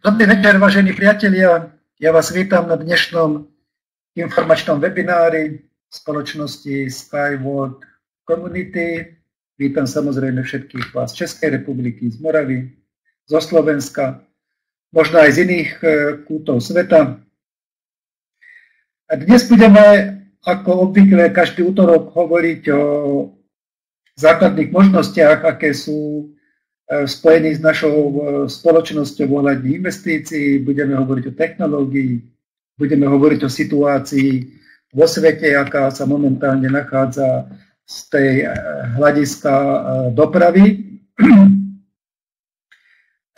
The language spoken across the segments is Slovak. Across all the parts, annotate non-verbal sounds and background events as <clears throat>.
Dobrý večer, vážení priatelia. Ja vás vítam na dnešnom informačnom webinári spoločnosti Skyward Community. Vítam samozrejme všetkých vás z Českej republiky, z Moravy, zo Slovenska, možno aj z iných e, kútov sveta. A dnes budeme, ako obvykle, každý útorok hovoriť o základných možnostiach, aké sú E, spojený s našou e, spoločnosťou ohľadne investícií, budeme hovoriť o technológii, budeme hovoriť o situácii vo svete, aká sa momentálne nachádza z tej e, hľadiska dopravy. <clears throat>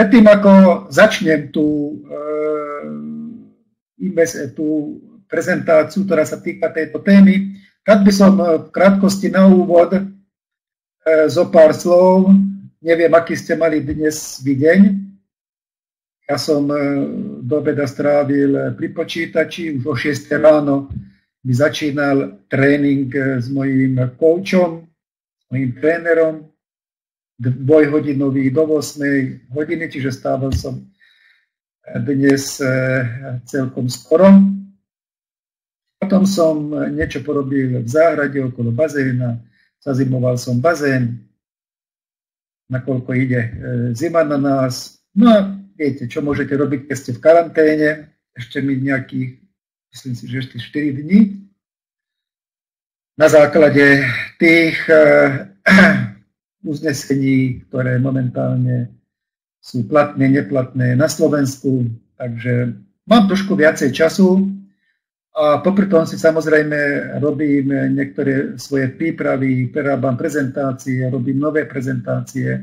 Predtým, ako začnem tú, tú prezentáciu, ktorá sa týka tejto témy, tak by som v krátkosti na úvod zo pár slov Neviem, aký ste mali dnes deň. Ja som e, do obeda strávil pri počítači, už o 6 ráno by začínal tréning e, s mojím koučom, s mojím trénerom, dvojhodinový do 8 hodiny, čiže stával som dnes e, celkom skoro. Potom som niečo porobil v záhrade okolo bazéna, zazimoval som bazén, nakoľko ide e, zima na nás. No a viete, čo môžete robiť, keď ste v karanténe, ešte mi nejakých, myslím si, že ešte 4 dní. Na základe tých e, <clears throat> uznesení, ktoré momentálne sú platné, neplatné na Slovensku, takže mám trošku viacej času a popri tom si samozrejme robím niektoré svoje prípravy, prerábam prezentácie, robím nové prezentácie,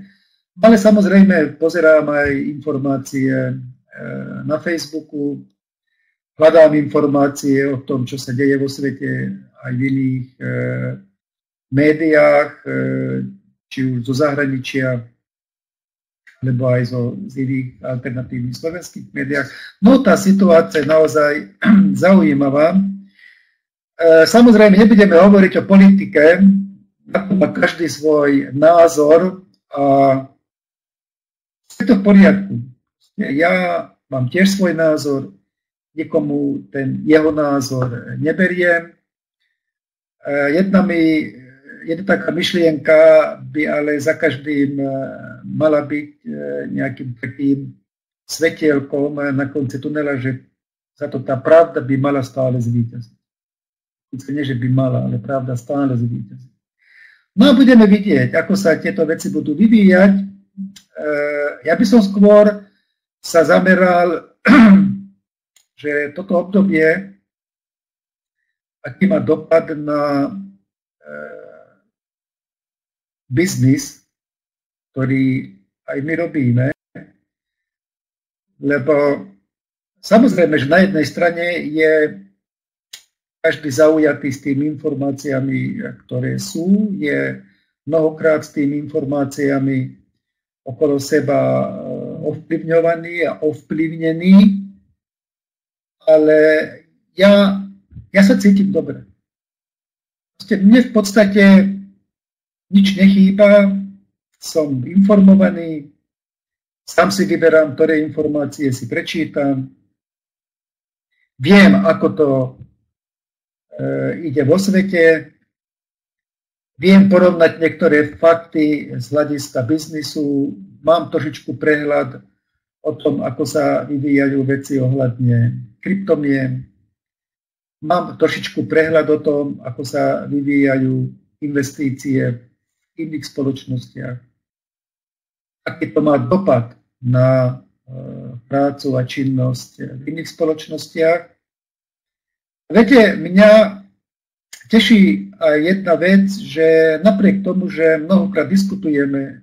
ale samozrejme pozerám aj informácie e, na Facebooku, hľadám informácie o tom, čo sa deje vo svete aj v iných e, médiách, e, či už zo zahraničia, alebo aj zo, z iných alternatívnych slovenských médiách. No tá situácia je naozaj <clears throat> zaujímavá. Samozrejme, nebudeme hovoriť o politike, má každý svoj názor a je to v poriadku. Ja mám tiež svoj názor, nikomu ten jeho názor neberiem. E, jedna mi, jedna taká myšlienka by ale za každým e, mala byť e, nejakým takým svetielkom na konci tunela, že za to tá pravda by mala stále zvýťaziť. Nie, že by mala, ale pravda stále zvýťaziť. No a budeme vidieť, ako sa tieto veci budú vyvíjať. Eh, ja by som skôr sa zameral, <clears throat> že toto obdobie, aký má dopad na biznis, ktorý aj my robíme, lebo samozrejme, že na jednej strane je každý zaujatý s tými informáciami, ktoré sú, je mnohokrát s tými informáciami okolo seba eh, ovplyvňovaný a ovplyvnený, ale ja, ja sa cítim dobre. Mne v podstate nič nechýba, som informovaný, sám si vyberám, ktoré informácie si prečítam, viem, ako to e, ide vo svete, Viem porovnať niektoré fakty z hľadiska biznisu, mám trošičku prehľad o tom, ako sa vyvíjajú veci ohľadne kryptomien. Mám trošičku prehľad o tom, ako sa vyvíjajú investície iných spoločnostiach. Aký to má dopad na e, prácu a činnosť v iných spoločnostiach. Viete, mňa Teší aj jedna vec, že napriek tomu, že mnohokrát diskutujeme,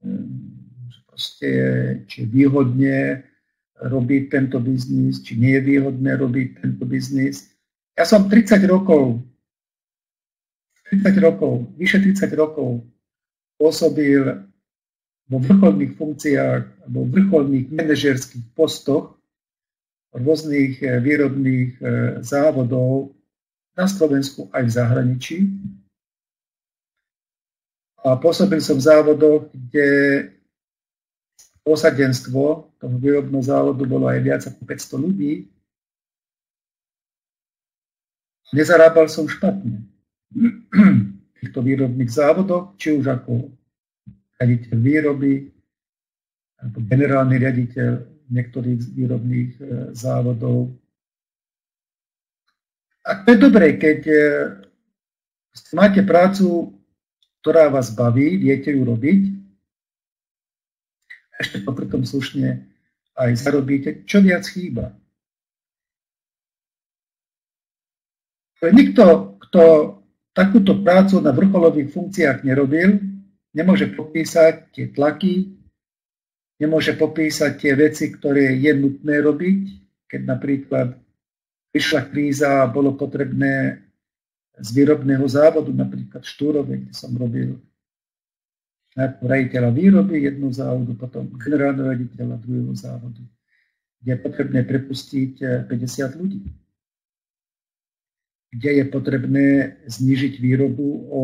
hm, proste, či je výhodne robiť tento biznis, či nie je výhodné robiť tento biznis. Ja som 30 rokov, 30 rokov, vyše 30 rokov pôsobil vo vrcholných funkciách, vo vrcholných manažerských postoch rôznych eh, výrobných eh, závodov na Slovensku aj v zahraničí. A pôsobil som v závodoch, kde osadenstvo toho výrobného závodu bolo aj viac ako 500 ľudí. Nezarábal som špatne <clears throat> týchto výrobných závodoch, či už ako riaditeľ výroby, alebo generálny riaditeľ niektorých výrobných e, závodov. A to je dobré, keď e, máte prácu, ktorá vás baví, viete ju robiť, ešte popri tom slušne aj zarobíte, čo viac chýba. Nikto, kto takúto prácu na vrcholových funkciách nerobil, nemôže popísať tie tlaky, nemôže popísať tie veci, ktoré je nutné robiť, keď napríklad prišla kríza a bolo potrebné z výrobného závodu, napríklad Štúrove, kde som robil najprv raditeľa výroby jednu závodu, potom generálneho raditeľa druhého závodu, kde je potrebné prepustiť 50 eh, ľudí, kde je potrebné znižiť výrobu o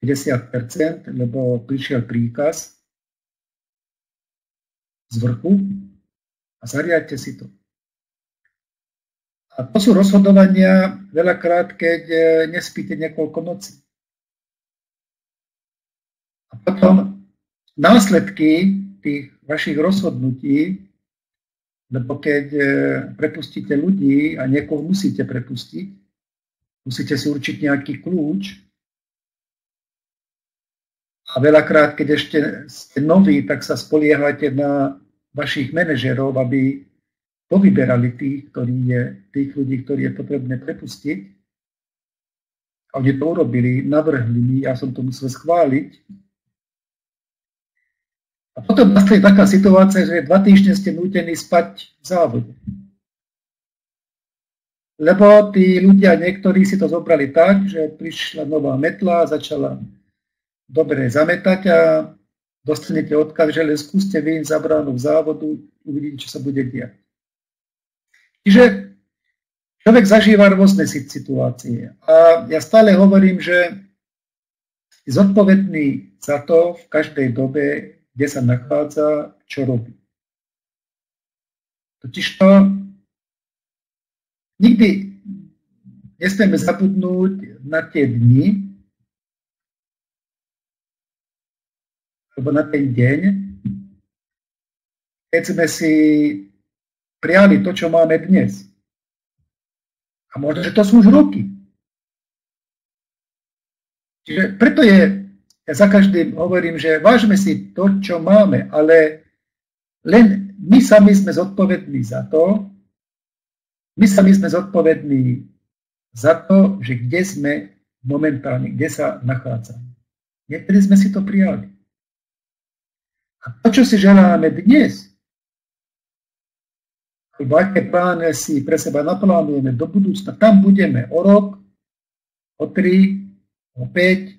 50 lebo prišiel príkaz z vrchu a zariadte si to. A to sú rozhodovania veľakrát, keď eh, nespíte niekoľko nocí. A potom následky tých vašich rozhodnutí, lebo keď eh, prepustíte ľudí a niekoho musíte prepustiť, musíte si určiť nejaký kľúč, a veľakrát, keď ešte ste noví, tak sa spoliehate na vašich manažerov, aby povyberali tých, ktorí je, tých ľudí, ktorí je potrebné prepustiť. A oni to urobili, navrhli mi, ja som to musel schváliť. A potom nastane taká situácia, že dva týždne ste nútení spať v závode. Lebo tí ľudia, niektorí si to zobrali tak, že prišla nová metla, začala dobre zametať a dostanete odkaz, že len skúste vyjsť za bránu v závodu, uvidíte, čo sa bude diať. Čiže človek zažíva rôzne situácie. A ja stále hovorím, že zodpovedný za to v každej dobe, kde sa nachádza, čo robí. Totižto nikdy nesmieme zabudnúť na tie dni, alebo na ten deň, keď sme si prijali to, čo máme dnes. A možno, že to sú už roky. Čiže preto je, ja za každým hovorím, že vážme si to, čo máme, ale len my sami sme zodpovední za to, my sami sme zodpovední za to, že kde sme momentálne, kde sa nachádzame. Niekedy sme si to prijali. A to, čo si želáme dnes, alebo aké plány si pre seba naplánujeme do budúcna, tam budeme o rok, o tri, o 5,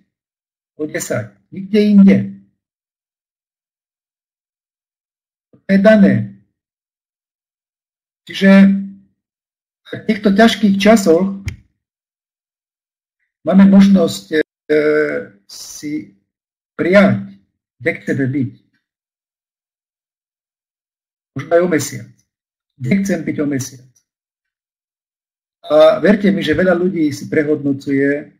o 10. Nikde inde. To je dané. Čiže v týchto ťažkých časoch máme možnosť e, si prijať, kde chceme byť možno aj o mesiac. Nechcem byť o mesiac. A verte mi, že veľa ľudí si prehodnocuje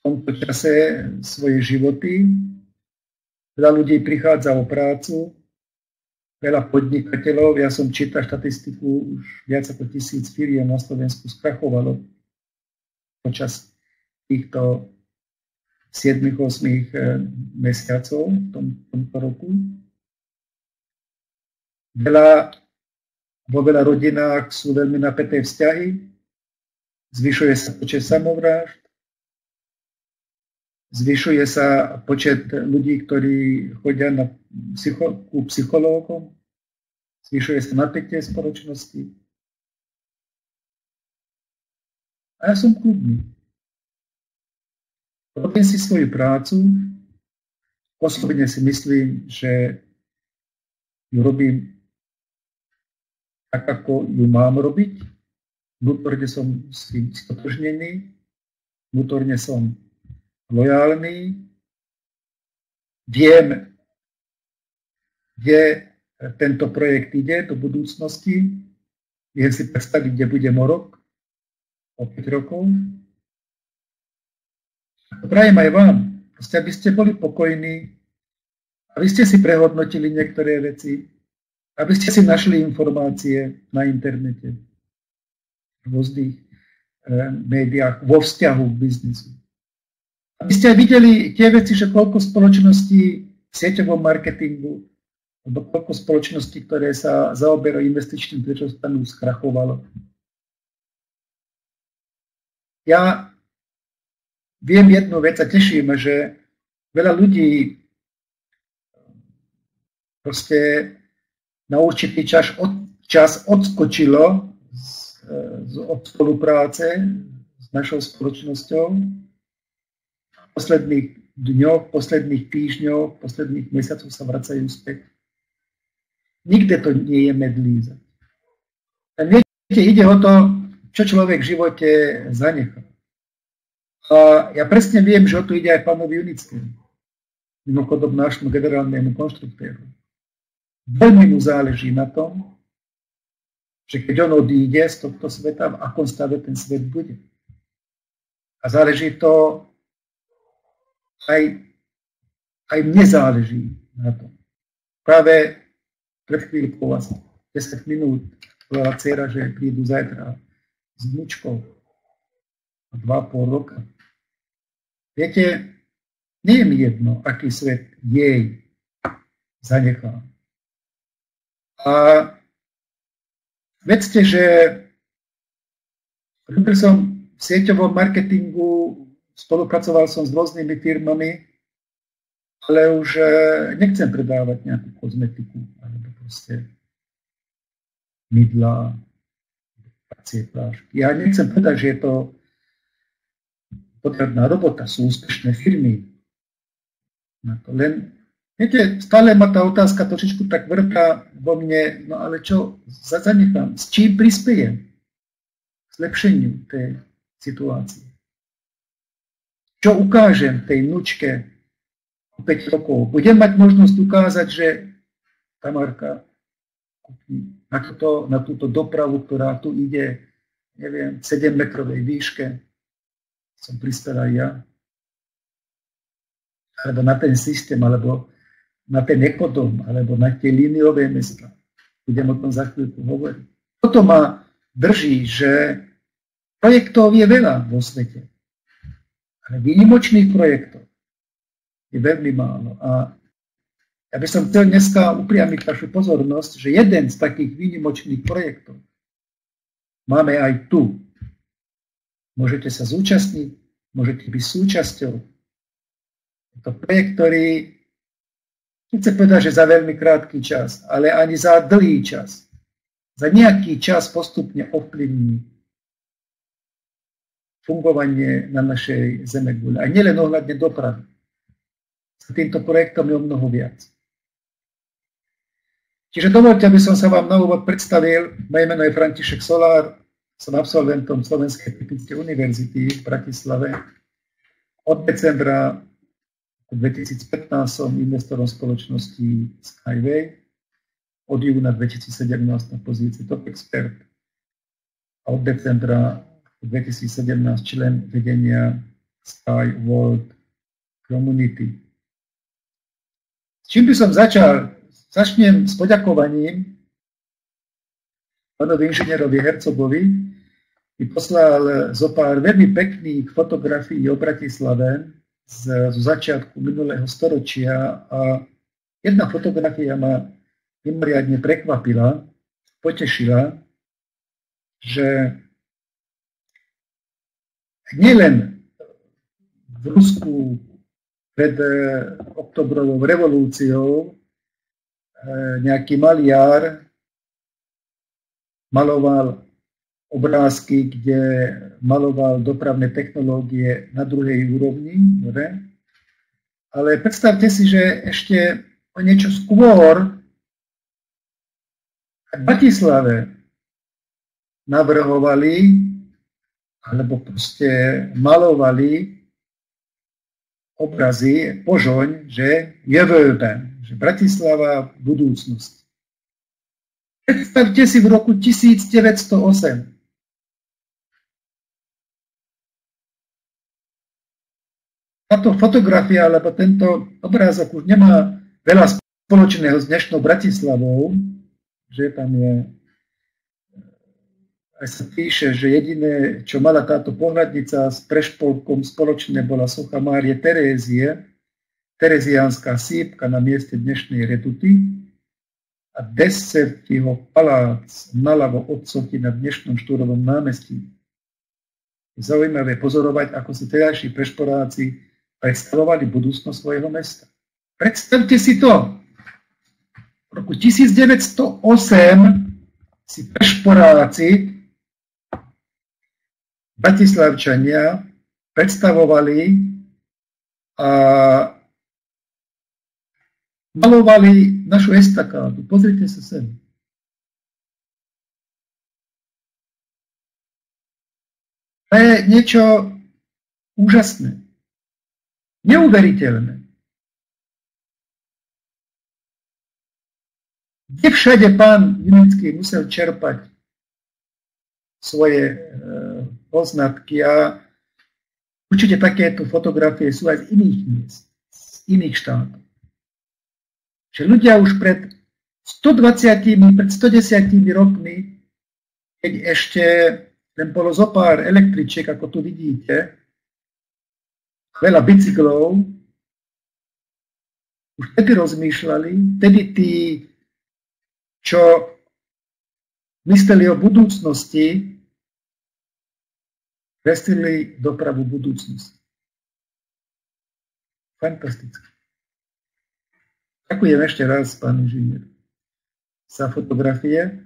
tomto čase svoje životy. Veľa ľudí prichádza o prácu, veľa podnikateľov. Ja som čítal štatistiku, už viac ako tisíc firiem na Slovensku sprachovalo počas týchto 7-8 eh, mesiacov v tom, tomto roku. Veľa, vo veľa rodinách sú veľmi napäté vzťahy, zvyšuje sa počet samovrážd, zvyšuje sa počet ľudí, ktorí chodia na psycho, ku psychológom, zvyšuje sa napätie spoločnosti. A ja som kľudný. Robím si svoju prácu, osobne si myslím, že ju robím tak, ako ju mám robiť. Vnútorne som s tým stotožnený, vnútorne som lojálny, viem, kde tento projekt ide do budúcnosti. Viem si predstaviť, kde bude o rok, o 5 rokov. Prajem aj vám, proste, aby ste boli pokojní, aby ste si prehodnotili niektoré veci, aby ste si našli informácie na internete, v rôznych eh, médiách, vo vzťahu k biznisu. Aby ste videli tie veci, že koľko spoločností v sieťovom marketingu, alebo koľko spoločností, ktoré sa zaoberajú investičným stanu, skrachovalo. Ja viem jednu vec a teším, že veľa ľudí proste na určitý čas, od, čas odskočilo z, z, od spolupráce s našou spoločnosťou posledných dňoch, posledných týždňoch, posledných mesiacoch sa vracajú späť. Nikde to nie je medlíza. A viete, ide o to, čo človek v živote zanechá. A ja presne viem, že o to ide aj pánovi Unickému, mimochodom nášmu generálnemu konštruktéru. Veľmi mu záleží na tom, že keď on odíde z tohto sveta, v akom stave ten svet bude. A záleží to aj, aj mne záleží na tom. Práve pred chvíľkou, asi 10 minút, povedala dcera, že prídu zajtra s vnúčkou a dva pol roka. Viete, nie je mi jedno, aký svet jej zanechá. A vedzte, že robil som v sieťovom marketingu Spolupracoval som s rôznymi firmami, ale už e, nechcem predávať nejakú kozmetiku alebo proste mydla, pracie prášky. Ja nechcem povedať, že je to potrebná robota, sú úspešné firmy. Na to. Len, viete, stále ma tá otázka trošičku tak vrtá vo mne, no ale čo zanechám, s čím prispiejem k zlepšeniu tej situácie čo ukážem tej vnúčke o 5 rokov. Budem mať možnosť ukázať, že Tamarka na, túto, na túto dopravu, ktorá tu ide, neviem, 7 metrovej výške, som prispel aj ja. Alebo na ten systém, alebo na ten ekodom, alebo na tie líniové mesta. Budem o tom za chvíľku hovoriť. Toto ma drží, že projektov je veľa vo svete. Ale výnimočných projektov je veľmi málo. A ja by som chcel dneska upriamiť vašu pozornosť, že jeden z takých výnimočných projektov máme aj tu. Môžete sa zúčastniť, môžete byť súčasťou. Je to projekt, ktorý nechce povedať, že za veľmi krátky čas, ale ani za dlhý čas. Za nejaký čas postupne ovplyvní fungovanie na našej zeme gule. A nielen ohľadne dopravy. S týmto projektom je o mnoho viac. Čiže dovolte, aby som sa vám na úvod predstavil. Moje meno je František Solár, som absolventom Slovenskej technickej univerzity v Bratislave. Od decembra 2015 som investorom spoločnosti Skyway, od júna 2017 na pozícii top expert a od decembra 2017 člen vedenia Sky World Community. S čím by som začal? Začnem s poďakovaním pánovi inžinierovi Hercogovi, mi poslal zo pár veľmi pekných fotografií o Bratislave z, z začiatku minulého storočia a jedna fotografia ma mimoriadne prekvapila, potešila, že nielen v Rusku pred eh, oktobrovou revolúciou eh, nejaký maliar maloval obrázky, kde maloval dopravné technológie na druhej úrovni, dobre? ale predstavte si, že ešte o niečo skôr v Bratislave navrhovali alebo proste malovali obrazy, požoň, že je vöben, že Bratislava budúcnosť. Predstavte si v roku 1908. Táto fotografia, alebo tento obrázok už nemá veľa spoločného s dnešnou Bratislavou, že tam je, aj sa píše, že jediné, čo mala táto pohľadnica s prešpolkom spoločné, bola socha Márie Terézie, tereziánska sípka na mieste dnešnej reduty a Desertiho palác naľavo od soky na dnešnom štúrovom námestí. Je zaujímavé pozorovať, ako si tedajší prešporáci predstavovali budúcnosť svojho mesta. Predstavte si to, v roku 1908 si prešporáci Bratislavčania predstavovali a malovali našu estakádu. Pozrite sa sem. To je niečo úžasné. Neuveriteľné. Kde všade pán Vinický musel čerpať svoje e, poznatky a určite takéto fotografie sú aj z iných miest, z iných štátov. Že ľudia už pred 120, pred 110 rokmi, keď ešte len bolo zo pár električiek, ako tu vidíte, veľa bicyklov, už vtedy rozmýšľali, vtedy tí čo mysleli o budúcnosti, kreslili dopravu budúcnosti. Fantastické. Ďakujem ešte raz, pán inžinier, za fotografie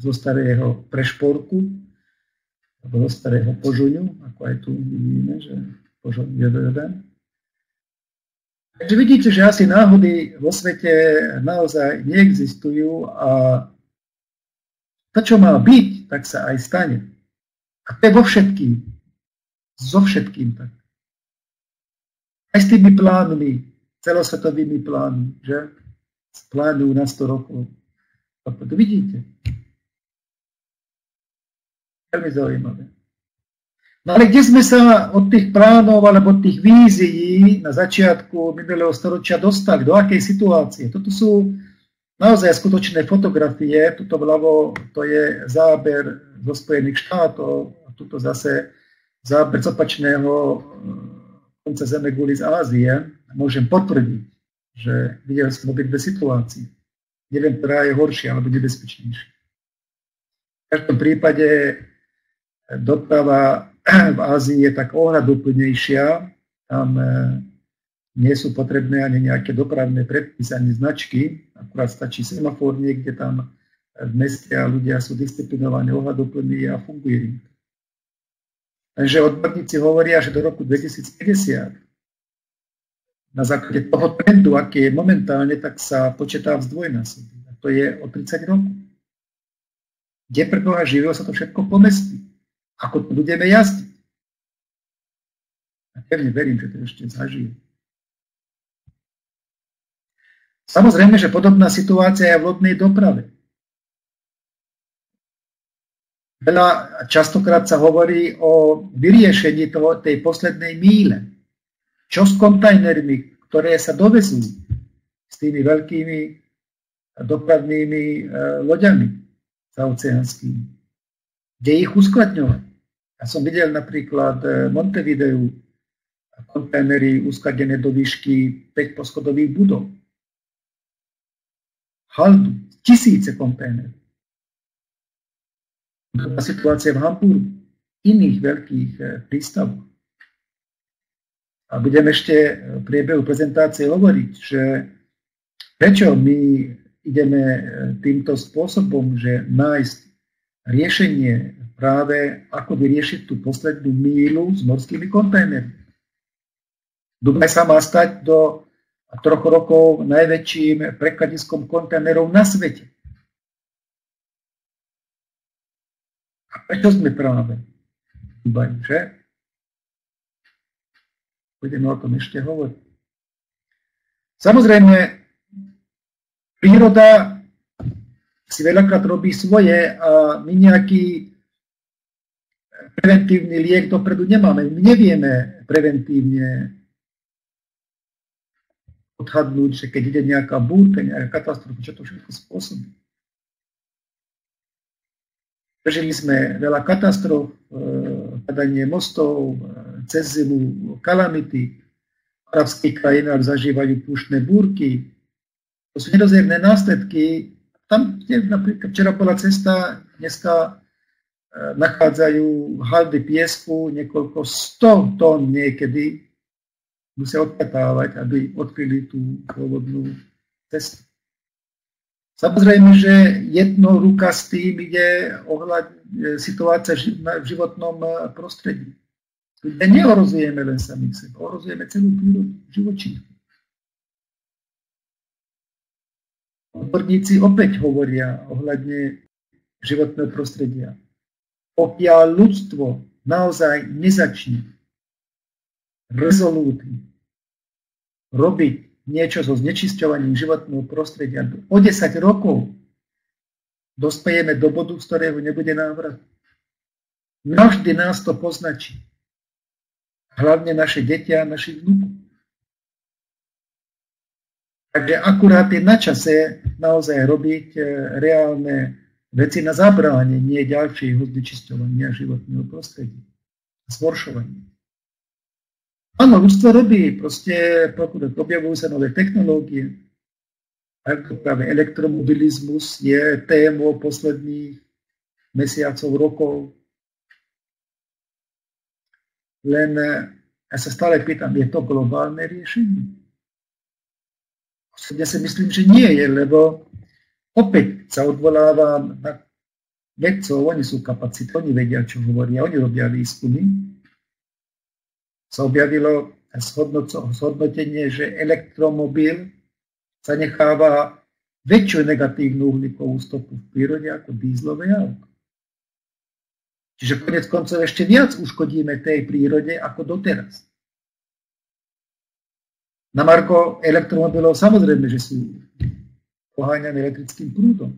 zo starého prešporku, alebo zo starého požuňu, ako aj tu vidíme, že požuň je jeden. Takže vidíte, že asi náhody vo svete naozaj neexistujú a to, čo má byť, tak sa aj stane. Vo všetkým. So všetkým tak. Aj s tými plánmi, celosvetovými plánmi, že? Plánujú na 100 rokov. A to vidíte. Veľmi zaujímavé. No ale kde sme sa od tých plánov alebo od tých vízií na začiatku minulého storočia dostali? Do akej situácie? Toto sú naozaj skutočné fotografie. Tuto vľavo to je záber zo Spojených štátov a tuto zase záber z opačného eh, konca zeme kvôli z Ázie. Môžem potvrdiť, že videl som obidve situácie. Neviem, ktorá je horšia alebo nebezpečnejšia. V každom prípade doprava v Ázii je tak ohľaduplnejšia, tam e, nie sú potrebné ani nejaké dopravné predpisy, ani značky, akurát stačí semafor niekde tam v meste a ľudia sú disciplinovaní, ohľaduplní a funguje im. Takže odborníci hovoria, že do roku 2050 na základe toho trendu, aký je momentálne, tak sa početá zdvojnásobí. A to je o 30 rokov. Kde Boha živého sa to všetko pomestí ako to budeme jazdiť. A pevne verím, že to ešte zažijem. Samozrejme, že podobná situácia je v lodnej doprave. Veľa, častokrát sa hovorí o vyriešení toho, tej poslednej míle. Čo s kontajnermi, ktoré sa dovezú s tými veľkými dopravnými e, loďami zaoceánskými? Kde ich uskladňovať? Ja som videl napríklad eh, Montevideu kontajnery uskadené do výšky 5 poschodových budov. Haldu, tisíce kontajnerov. Dobrá situácia v Hamburgu, iných veľkých eh, prístavoch. A budem ešte v priebehu prezentácie hovoriť, že prečo my ideme eh, týmto spôsobom, že nájsť riešenie práve ako vyriešiť tú poslednú mílu s morskými kontajnermi. Dubaj sa má stať do troch rokov najväčším prekladiskom kontajnerov na svete. A prečo sme práve Dubaji, že? Budeme o tom ešte hovoriť. Samozrejme, príroda si veľakrát robí svoje a my nejaký preventívny liek dopredu nemáme. My nevieme preventívne odhadnúť, že keď ide nejaká búrka, nejaká katastrofa, čo to všetko spôsobí. Prežili sme veľa katastrof, e, padanie mostov, e, cez zimu, kalamity. V arabských krajinách zažívajú púštne búrky. To sú nedozierné následky tam, kde napríklad včera bola cesta, dneska e, nachádzajú haldy piesku, niekoľko sto tón niekedy, musia odpatávať, aby odkryli tú pôvodnú cestu. Samozrejme, že jedno ruka s tým ide ohľad e, situácia v životnom e, prostredí. Kde neohrozujeme len samých seba, ohrozujeme celú prírodu, živočínu. Odborníci opäť hovoria ohľadne životného prostredia. Pokiaľ ľudstvo naozaj nezačne rezolútne robiť niečo so znečisťovaním životného prostredia, o 10 rokov dospejeme do bodu, z ktorého nebude návrat. Navždy nás to poznačí. Hlavne naše deti a našich vnúkov. Takže akurát je na čase naozaj robiť e, reálne veci na zabránenie ďalšieho znečisťovania životného prostredia a zhoršovania. Áno, ľudstvo robí, proste objavujú sa nové technológie, ako práve elektromobilizmus je témou posledných mesiacov, rokov. Len ja sa stále pýtam, je to globálne riešenie? Ja si myslím, že nie je, lebo opäť sa odvolávam na vedcov, oni sú kapacity, oni vedia, čo hovoria, oni robia výskumy. Sa objavilo zhodnotenie, že elektromobil sa necháva väčšiu negatívnu uhlíkovú stopu v prírode ako dízlové auto. Čiže konec koncov ešte viac uškodíme tej prírode ako doteraz. Na Marko elektromobilov samozrejme, že sú poháňané elektrickým prúdom.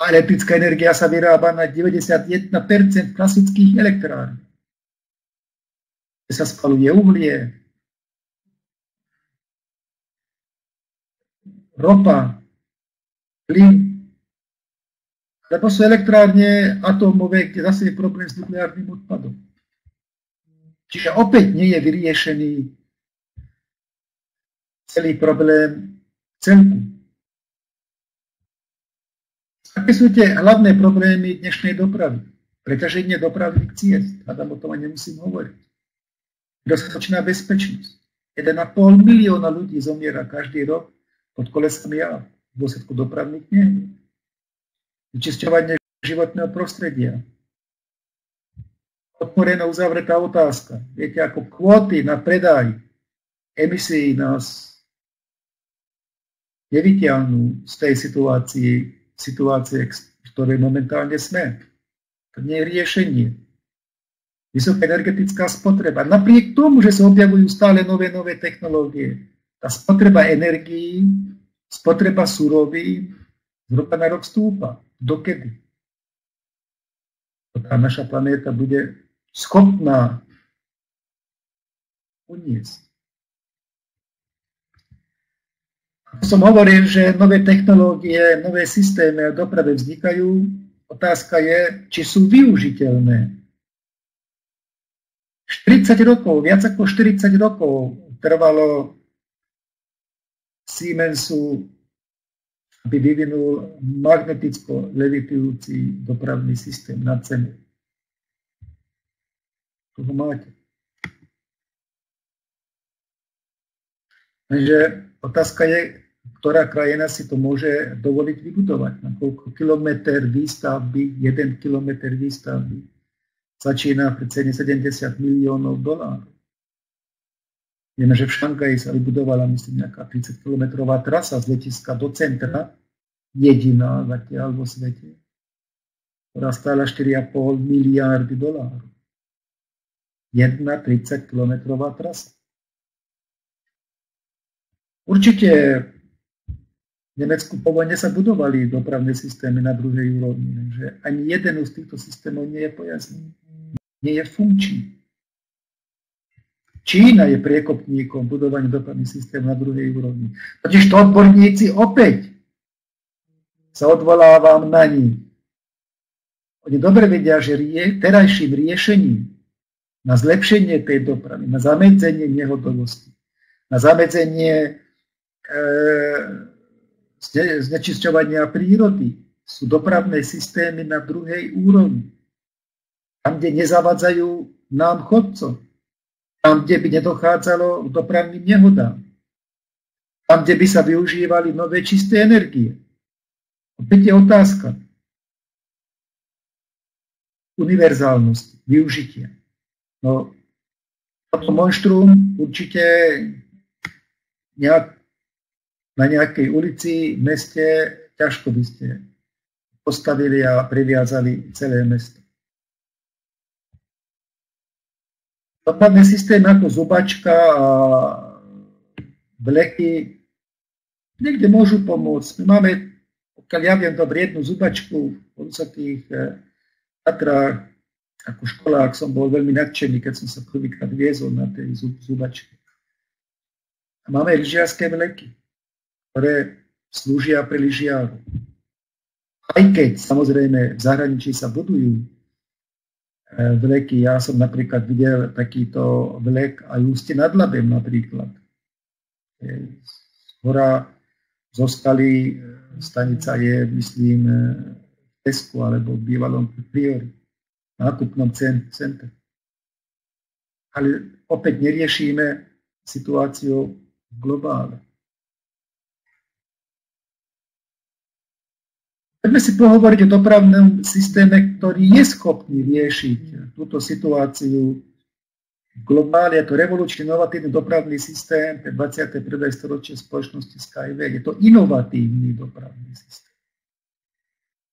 A elektrická energia sa vyrába na 91% klasických elektrární. Sa spaluje uhlie, ropa, plyn. Lebo sú elektrárne atómové, kde zase je problém s nukleárnym odpadom. Čiže opäť nie je vyriešený celý problém celku. Aké sú tie hlavné problémy dnešnej dopravy? Preťaženie dopravných ciest. Hádam o tom ani nemusím hovoriť. Dostatočná bezpečnosť. 1,5 milióna ľudí zomiera každý rok pod kolesami a v dôsledku dopravných nehôd. Vyčisťovanie životného prostredia. Otvorená uzavretá otázka. Viete, ako kvóty na predaj emisí nás nevyťahnú z tej situácie, situácie, v ktorej momentálne sme. To nie je riešenie. Vysoká energetická spotreba. Napriek tomu, že sa objavujú stále nové, nové technológie, tá spotreba energií, spotreba suroví z roka na rok stúpa. Dokedy? Tá naša planéta bude schopná uniesť. som hovoril, že nové technológie, nové systémy a doprave vznikajú. Otázka je, či sú využiteľné. 40 rokov, viac ako 40 rokov trvalo Siemensu, aby vyvinul magneticko levitujúci dopravný systém na cenu. Tu ho máte. Takže otázka je, ktorá krajina si to môže dovoliť vybudovať. Na koľko kilometr výstavby, jeden kilometr výstavby začína pri cene 70 miliónov dolárov. Vieme, že v Šangaji sa vybudovala, myslím, nejaká 30 kilometrová trasa z letiska do centra, jediná zatiaľ vo svete, ktorá stála 4,5 miliardy dolárov. Jedna 30 kilometrová trasa. Určite v Nemecku po vojne sa budovali dopravné systémy na druhej úrovni, že ani jeden z týchto systémov nie je pojazný, nie je funkčný. Čína je priekopníkom budovania dopravných systémov na druhej úrovni. Totiž to odborníci opäť sa odvolávam na ní. Oni dobre vedia, že rie, terajším riešením na zlepšenie tej dopravy, na zamedzenie nehodovosti, na zamedzenie e, znečisťovania prírody sú dopravné systémy na druhej úrovni. Tam, kde nezavadzajú nám chodcov. Tam, kde by nedochádzalo k dopravným nehodám. Tam, kde by sa využívali nové čisté energie. Opäť je otázka univerzálnosti, využitia. No, toto monštrum určite nejak, na nejakej ulici v meste ťažko by ste postavili a previazali celé mesto. Dopadné systémy ako zubačka a vleky niekde môžu pomôcť. My máme, pokiaľ ja viem, dobre jednu zubačku v tých eh, Tatrách ako školák som bol veľmi nadšený, keď som sa prvýkrát viezol na tej zub, zubačke. A máme lyžiarské vleky, ktoré slúžia pre lyžiarov. Aj keď samozrejme v zahraničí sa budujú vleky, ja som napríklad videl takýto vlek aj úste nad Labem napríklad. Z hora zostali, e, stanica je, myslím, e, v Tesku alebo v bývalom Priori nákupnom centre. Ale opäť neriešime situáciu v globále. Poďme si pohovoriť o dopravnom systéme, ktorý je schopný riešiť túto situáciu v globále. Je to revolučný, inovatívny dopravný systém pre 21. storočie spoločnosti Skyway. Je to inovatívny dopravný systém,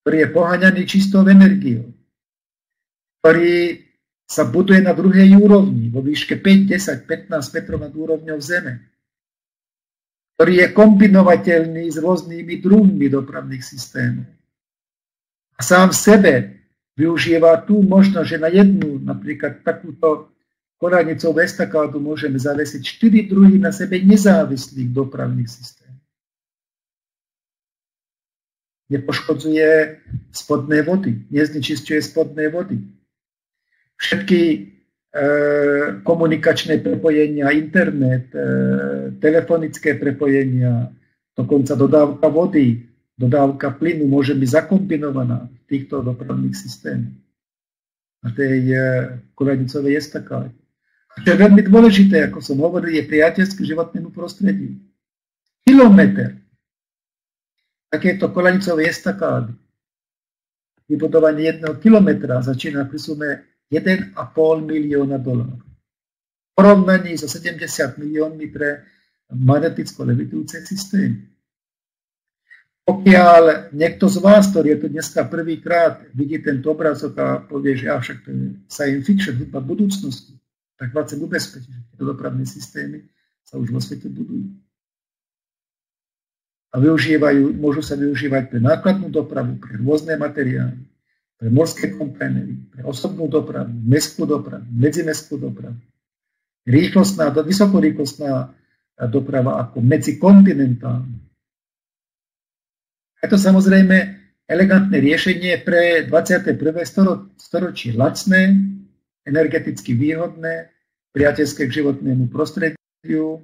ktorý je poháňaný čistou energiou ktorý sa buduje na druhej úrovni, vo výške 5, 10, 15 metrov nad úrovňou Zeme, ktorý je kombinovateľný s rôznymi druhmi dopravných systémov. A sám v sebe využíva tú možnosť, že na jednu, napríklad takúto koranicovú estakádu môžeme zavesiť 4 druhy na sebe nezávislých dopravných systémov. Nepoškodzuje spodné vody, neznečistuje spodné vody všetky e, komunikačné prepojenia, internet, e, telefonické prepojenia, dokonca dodávka vody, dodávka plynu môže byť zakombinovaná v týchto dopravných systémoch. Na tej e, koľadnicovej estakáde. Čo je veľmi dôležité, ako som hovoril, je priateľský životnému prostrediu. Kilometr takéto koľanicovej estakády, vybudovanie jedného kilometra začína pri sume 1,5 milióna dolárov. Porovnaní so 70 miliónmi pre magneticko-levitujúce systémy. Pokiaľ niekto z vás, ktorý je tu dneska prvýkrát, vidí tento obrazok a povie, že avšak to je science fiction, hudba budúcnosti, tak vás chcem ubezpečiť, že tieto dopravné systémy sa už vo svete budujú. A využívajú, môžu sa využívať pre nákladnú dopravu, pre rôzne materiály, pre morské kontajnery, pre osobnú dopravu, mestskú dopravu, medzimestskú dopravu, rýchlostná, vysokorýchlostná doprava ako medzikontinentálna. Je to samozrejme elegantné riešenie pre 21. storočie lacné, energeticky výhodné, priateľské k životnému prostrediu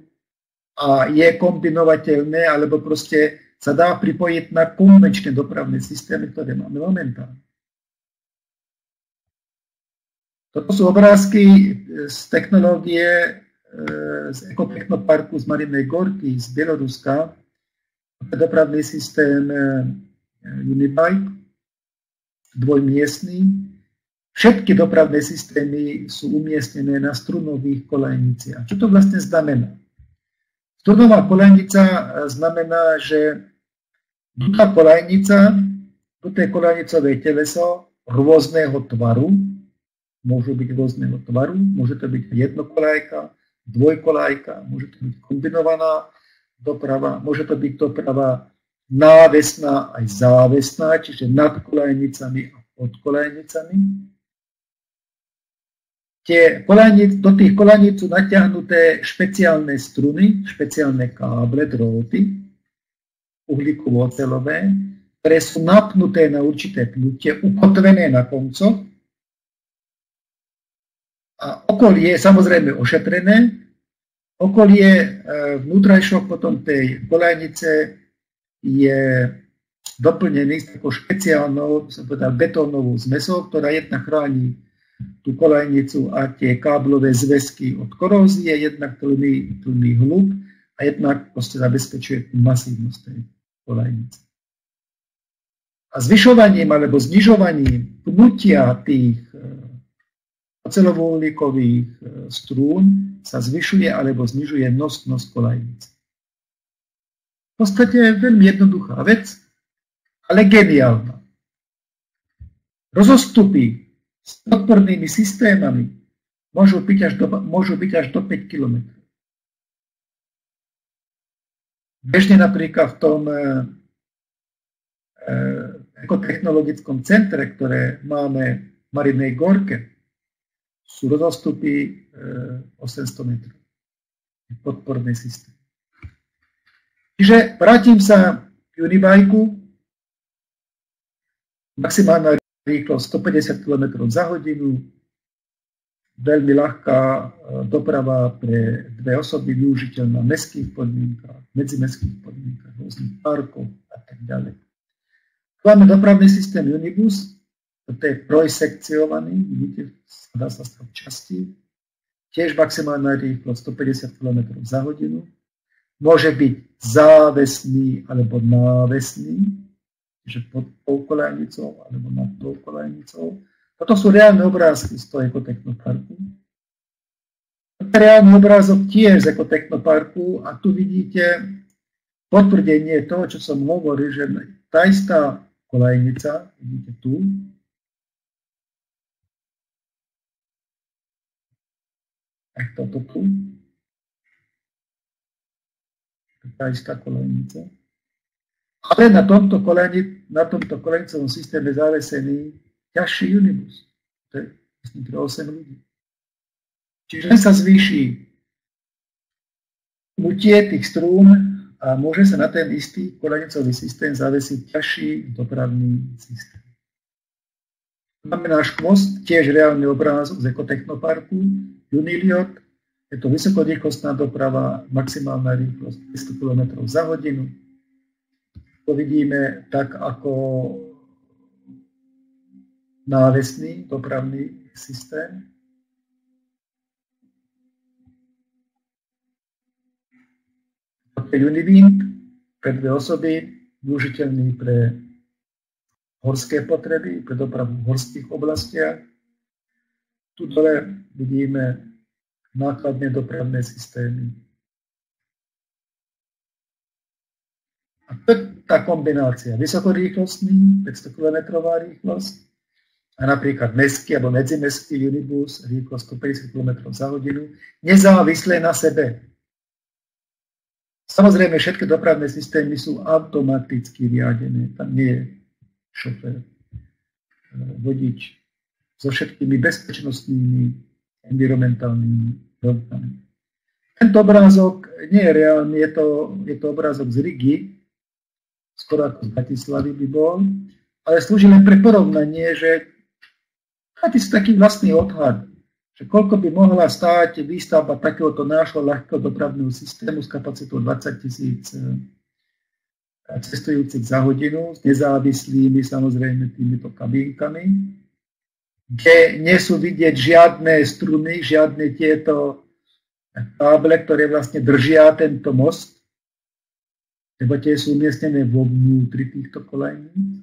a je kombinovateľné, alebo proste sa dá pripojiť na konvenčné dopravné systémy, ktoré máme momentálne. Toto sú obrázky z technológie e, z ekotechnoparku z Marinej Gorky z Bieloruska. Dopravný systém e, Unibike, dvojmiestný. Všetky dopravné systémy sú umiestnené na strunových kolejniciach. Čo to vlastne znamená? Strunová kolejnica e, znamená, že tá kolejnica, je kolejnicové teleso rôzneho tvaru, môžu byť rôzneho tvaru, môže to byť jednokolajka, dvojkolajka, môže to byť kombinovaná doprava, môže to byť doprava návesná aj závesná, čiže nad kolejnicami a pod kolejnicami. Do tých kolajnic sú natiahnuté špeciálne struny, špeciálne káble, dróty, uhlíkovo-ocelové, ktoré sú napnuté na určité pnutie, ukotvené na koncoch. A okolie je samozrejme ošetrené. Okolie e, vnútrajšok potom tej kolajnice je doplnený s takou špeciálnou, som povedal, betónovou zmesou, ktorá jedna chráni tú kolajnicu a tie káblové zväzky od korózie, jednak tlmí, tlmí hlub a jednak proste zabezpečuje tú masívnosť tej kolajnice. A zvyšovaním alebo znižovaním pnutia tých e, ocelovoľníkových e, strún sa zvyšuje alebo znižuje nosnosť kolajnice. V podstate veľmi jednoduchá vec, ale geniálna. Rozostupy s podpornými systémami môžu byť až do, môžu byť až do 5 km. Bežne napríklad v tom e, e, centre, ktoré máme v Marinej Gorke, sú rozostupy e, 800 metrov. Podporný systém. Čiže vrátim sa k Unibajku. Maximálna rýchlosť 150 km za hodinu, veľmi ľahká e, doprava pre dve osoby, využiteľná v mestských podmienkach, medzimestských podmienkach, rôznych parkov a tak ďalej. Máme dopravný systém Unibus, to je projeksekciovaný, vidíte, dá sa z toho časti, tiež maximálna rýchlosť 150 km za hodinu, môže byť závesný alebo návesný, že pod tou kolejnicou alebo nad tou kolejnicou. Toto sú reálne obrázky z toho ekotechnoparku. Reálny obrázok tiež z ekotechnoparku a tu vidíte potvrdenie toho, čo som hovoril, že tá istá kolejnica, vidíte tu, tak toto tu, tá istá kolejnica, ale na tomto, koleni, na tomto kolenicom systéme zavesený ťažší unibus. To je vlastne pre 8 ľudí. Čiže sa zvýši mutie tých strún a môže sa na ten istý kolenicový systém zavesiť ťažší dopravný systém. Máme náš most, tiež reálny obrázok z ekotechnoparku, Uniliot. Je to vysokorýchlostná doprava, maximálna rýchlosť 200 km za hodinu to vidíme tak ako návesný dopravný systém. Univind pre dve osoby, využiteľný pre horské potreby, pre dopravu v horských oblastiach. Tu dole vidíme nákladné dopravné systémy A to je tá kombinácia. Vysokorýchlostný, 500 km rýchlosť a napríklad mestský alebo medzimestský unibus, rýchlosť 150 km za hodinu, nezávislé na sebe. Samozrejme, všetky dopravné systémy sú automaticky riadené. Tam nie je šofér, e, vodič so všetkými bezpečnostnými, environmentálnymi problémami. Tento obrázok nie je reálny, je to, je to obrázok z Rigi, skoro ako z Bratislavy by bol, ale slúži len pre porovnanie, že máte si taký vlastný odhad, že koľko by mohla stáť výstavba takéhoto nášho ľahkého dopravného systému s kapacitou 20 tisíc eh, cestujúcich za hodinu, s nezávislými samozrejme týmito kabínkami, kde nie sú vidieť žiadne struny, žiadne tieto káble, ktoré vlastne držia tento most, lebo tie sú umiestnené vo vnútri týchto kolejníc.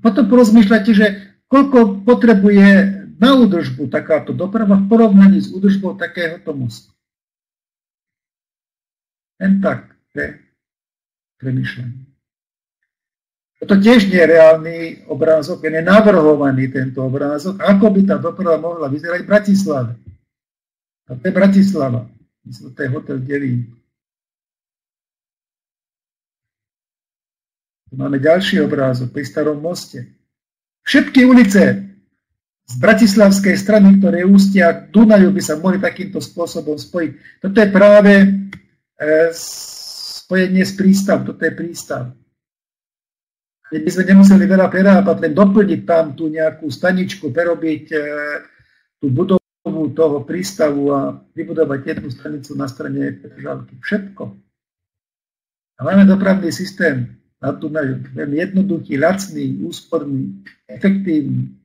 Potom porozmýšľate, že koľko potrebuje na údržbu takáto doprava v porovnaní s údržbou takéhoto mostu. Len tak pre premyšľanie. To tiež nereálny obrázok, je navrhovaný tento obrázok, ako by tá doprava mohla vyzerať v Bratislave. A to je Bratislava, myslím, to je hotel Delín. Máme ďalší obrázok pri Starom moste. Všetky ulice z bratislavskej strany, ktoré ústia k Dunaju, by sa mohli takýmto spôsobom spojiť. Toto je práve eh, spojenie s prístavom, toto je prístav. Keď by sme nemuseli veľa prerábať, len doplniť tam tú nejakú staničku, prerobiť e, tú budovu toho prístavu a vybudovať jednu stanicu na strane Petržalky. Všetko. A máme dopravný systém na Dunaju, veľmi jednoduchý, lacný, úsporný, efektívny.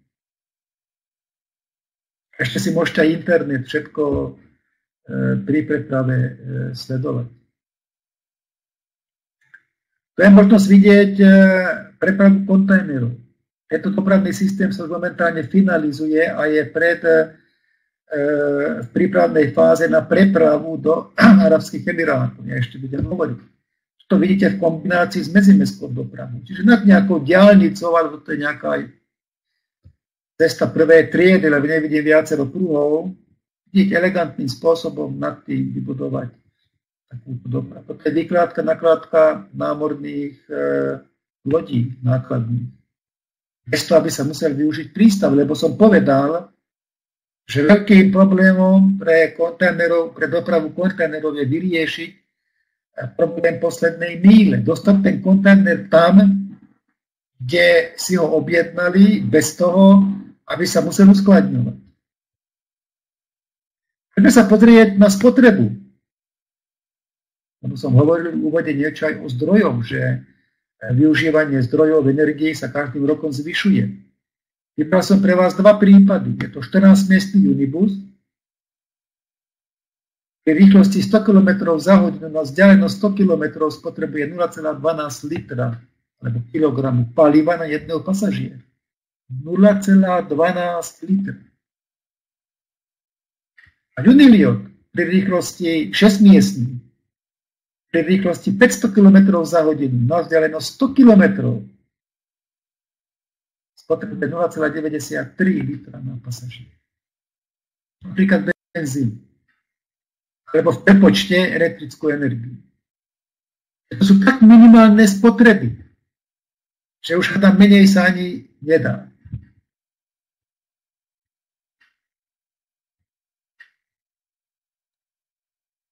Ešte si môžete aj internet všetko e, pri preprave e, sledovať. To je možnosť vidieť prepravu kontajnerov. Tento dopravný systém sa momentálne finalizuje a je pred v prípravnej fáze na prepravu do <clears throat> Arabských Emirátov. Ja ešte budem hovoriť. To vidíte v kombinácii s medzimestskou dopravou. Čiže nad nejakou diálnicou, alebo to je nejaká cesta prvej triedy, lebo nevidím viacero prúhov, vidieť elegantným spôsobom nad tým vybudovať takúto dopravu. To je vykládka, nakladka námorných e, lodí nákladných. Bez toho, aby sa musel využiť prístav, lebo som povedal, že veľkým problémom pre kontajnerov, pre dopravu kontajnerov je vyriešiť e, problém poslednej míle. Dostať ten kontajner tam, kde si ho objednali, bez toho, aby sa musel uskladňovať. Poďme sa pozrieť na spotrebu. Lebo som hovoril v úvode niečo aj o zdrojoch, že využívanie zdrojov energii sa každým rokom zvyšuje. Vybral som pre vás dva prípady. Je to 14-miestný Unibus, pri rýchlosti 100 km za hodinu na vzdialenosť 100 km spotrebuje 0,12 litra alebo kilogramu paliva na jedného pasažiera. 0,12 litra. A Uniliot pri rýchlosti 6 miestný, pri rýchlosti 500 km za hodinu na vzdialenosť 100 km spotrebuje 0,93 litra na pasažier. Napríklad benzín. Alebo v prepočte elektrickú energiu. To sú tak minimálne spotreby, že už tam menej sa ani nedá.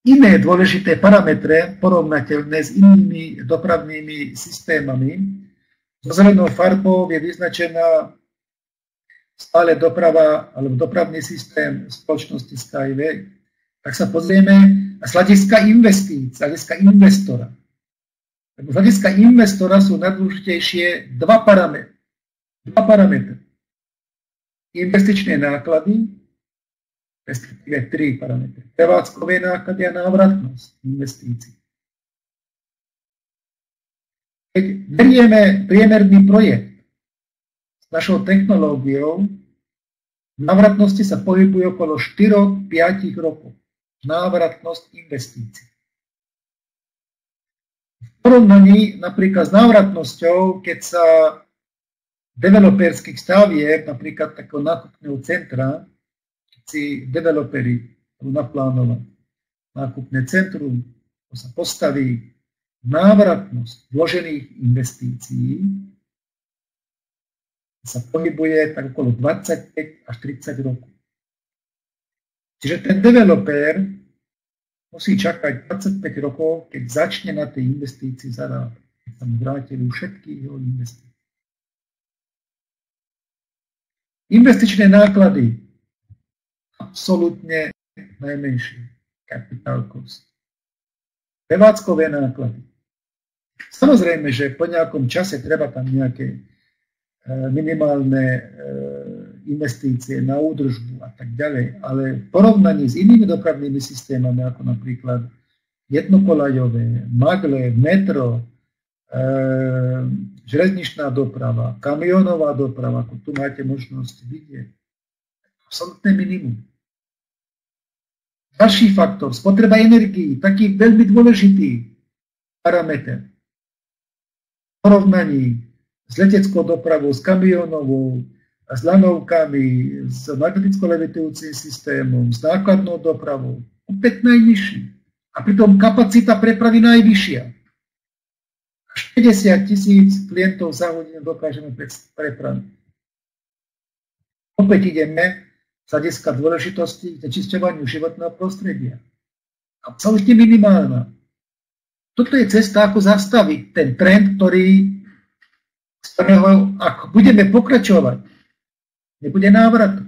Iné dôležité parametre porovnateľné s inými dopravnými systémami. So zelenou farbou je vyznačená stále doprava alebo dopravný systém spoločnosti Skyway. Tak sa pozrieme z hľadiska investícií, z investora. Z hľadiska investora sú najdôležitejšie dva parametre. Dva parametre. Investičné náklady respektíve tri parametre. Prevádzkové náklady a návratnosť investícií. Keď berieme priemerný projekt s našou technológiou, návratnosti sa pohybuje okolo 4-5 rokov. Návratnosť investícií. V porovnaní napríklad s návratnosťou, keď sa developerských stavieb, napríklad takého nákupného centra, si developeri budú naplánovať nákupné centrum, to sa postaví návratnosť vložených investícií sa pohybuje tak okolo 25 až 30 rokov. Čiže ten developer musí čakať 25 rokov, keď začne na tej investícii zarábať. Keď sa mu vrátili všetky jeho investície. Investičné náklady absolútne najmenší kapitál cost. Prevádzkové náklady. Samozrejme, že po nejakom čase treba tam nejaké e, minimálne e, investície na údržbu a tak ďalej, ale v porovnaní s inými dopravnými systémami, ako napríklad jednokolajové, magle, metro, e, železničná doprava, kamionová doprava, ako tu máte možnosť vidieť, absolútne minimum. Ďalší faktor, spotreba energií, taký veľmi dôležitý parameter. V porovnaní s leteckou dopravou, s kamionovou, s lanovkami, s magneticko levitujúcim systémom, s nákladnou dopravou, opäť najnižší. A pritom kapacita prepravy najvyššia. Až 50 tisíc klientov za hodinu dokážeme prepraviť. Opäť ideme z hľadiska dôležitosti znečisťovaniu životného prostredia. Absolutne minimálna. Toto je cesta, ako zastaviť ten trend, ktorý, z ktorého, ak budeme pokračovať, nebude návratu.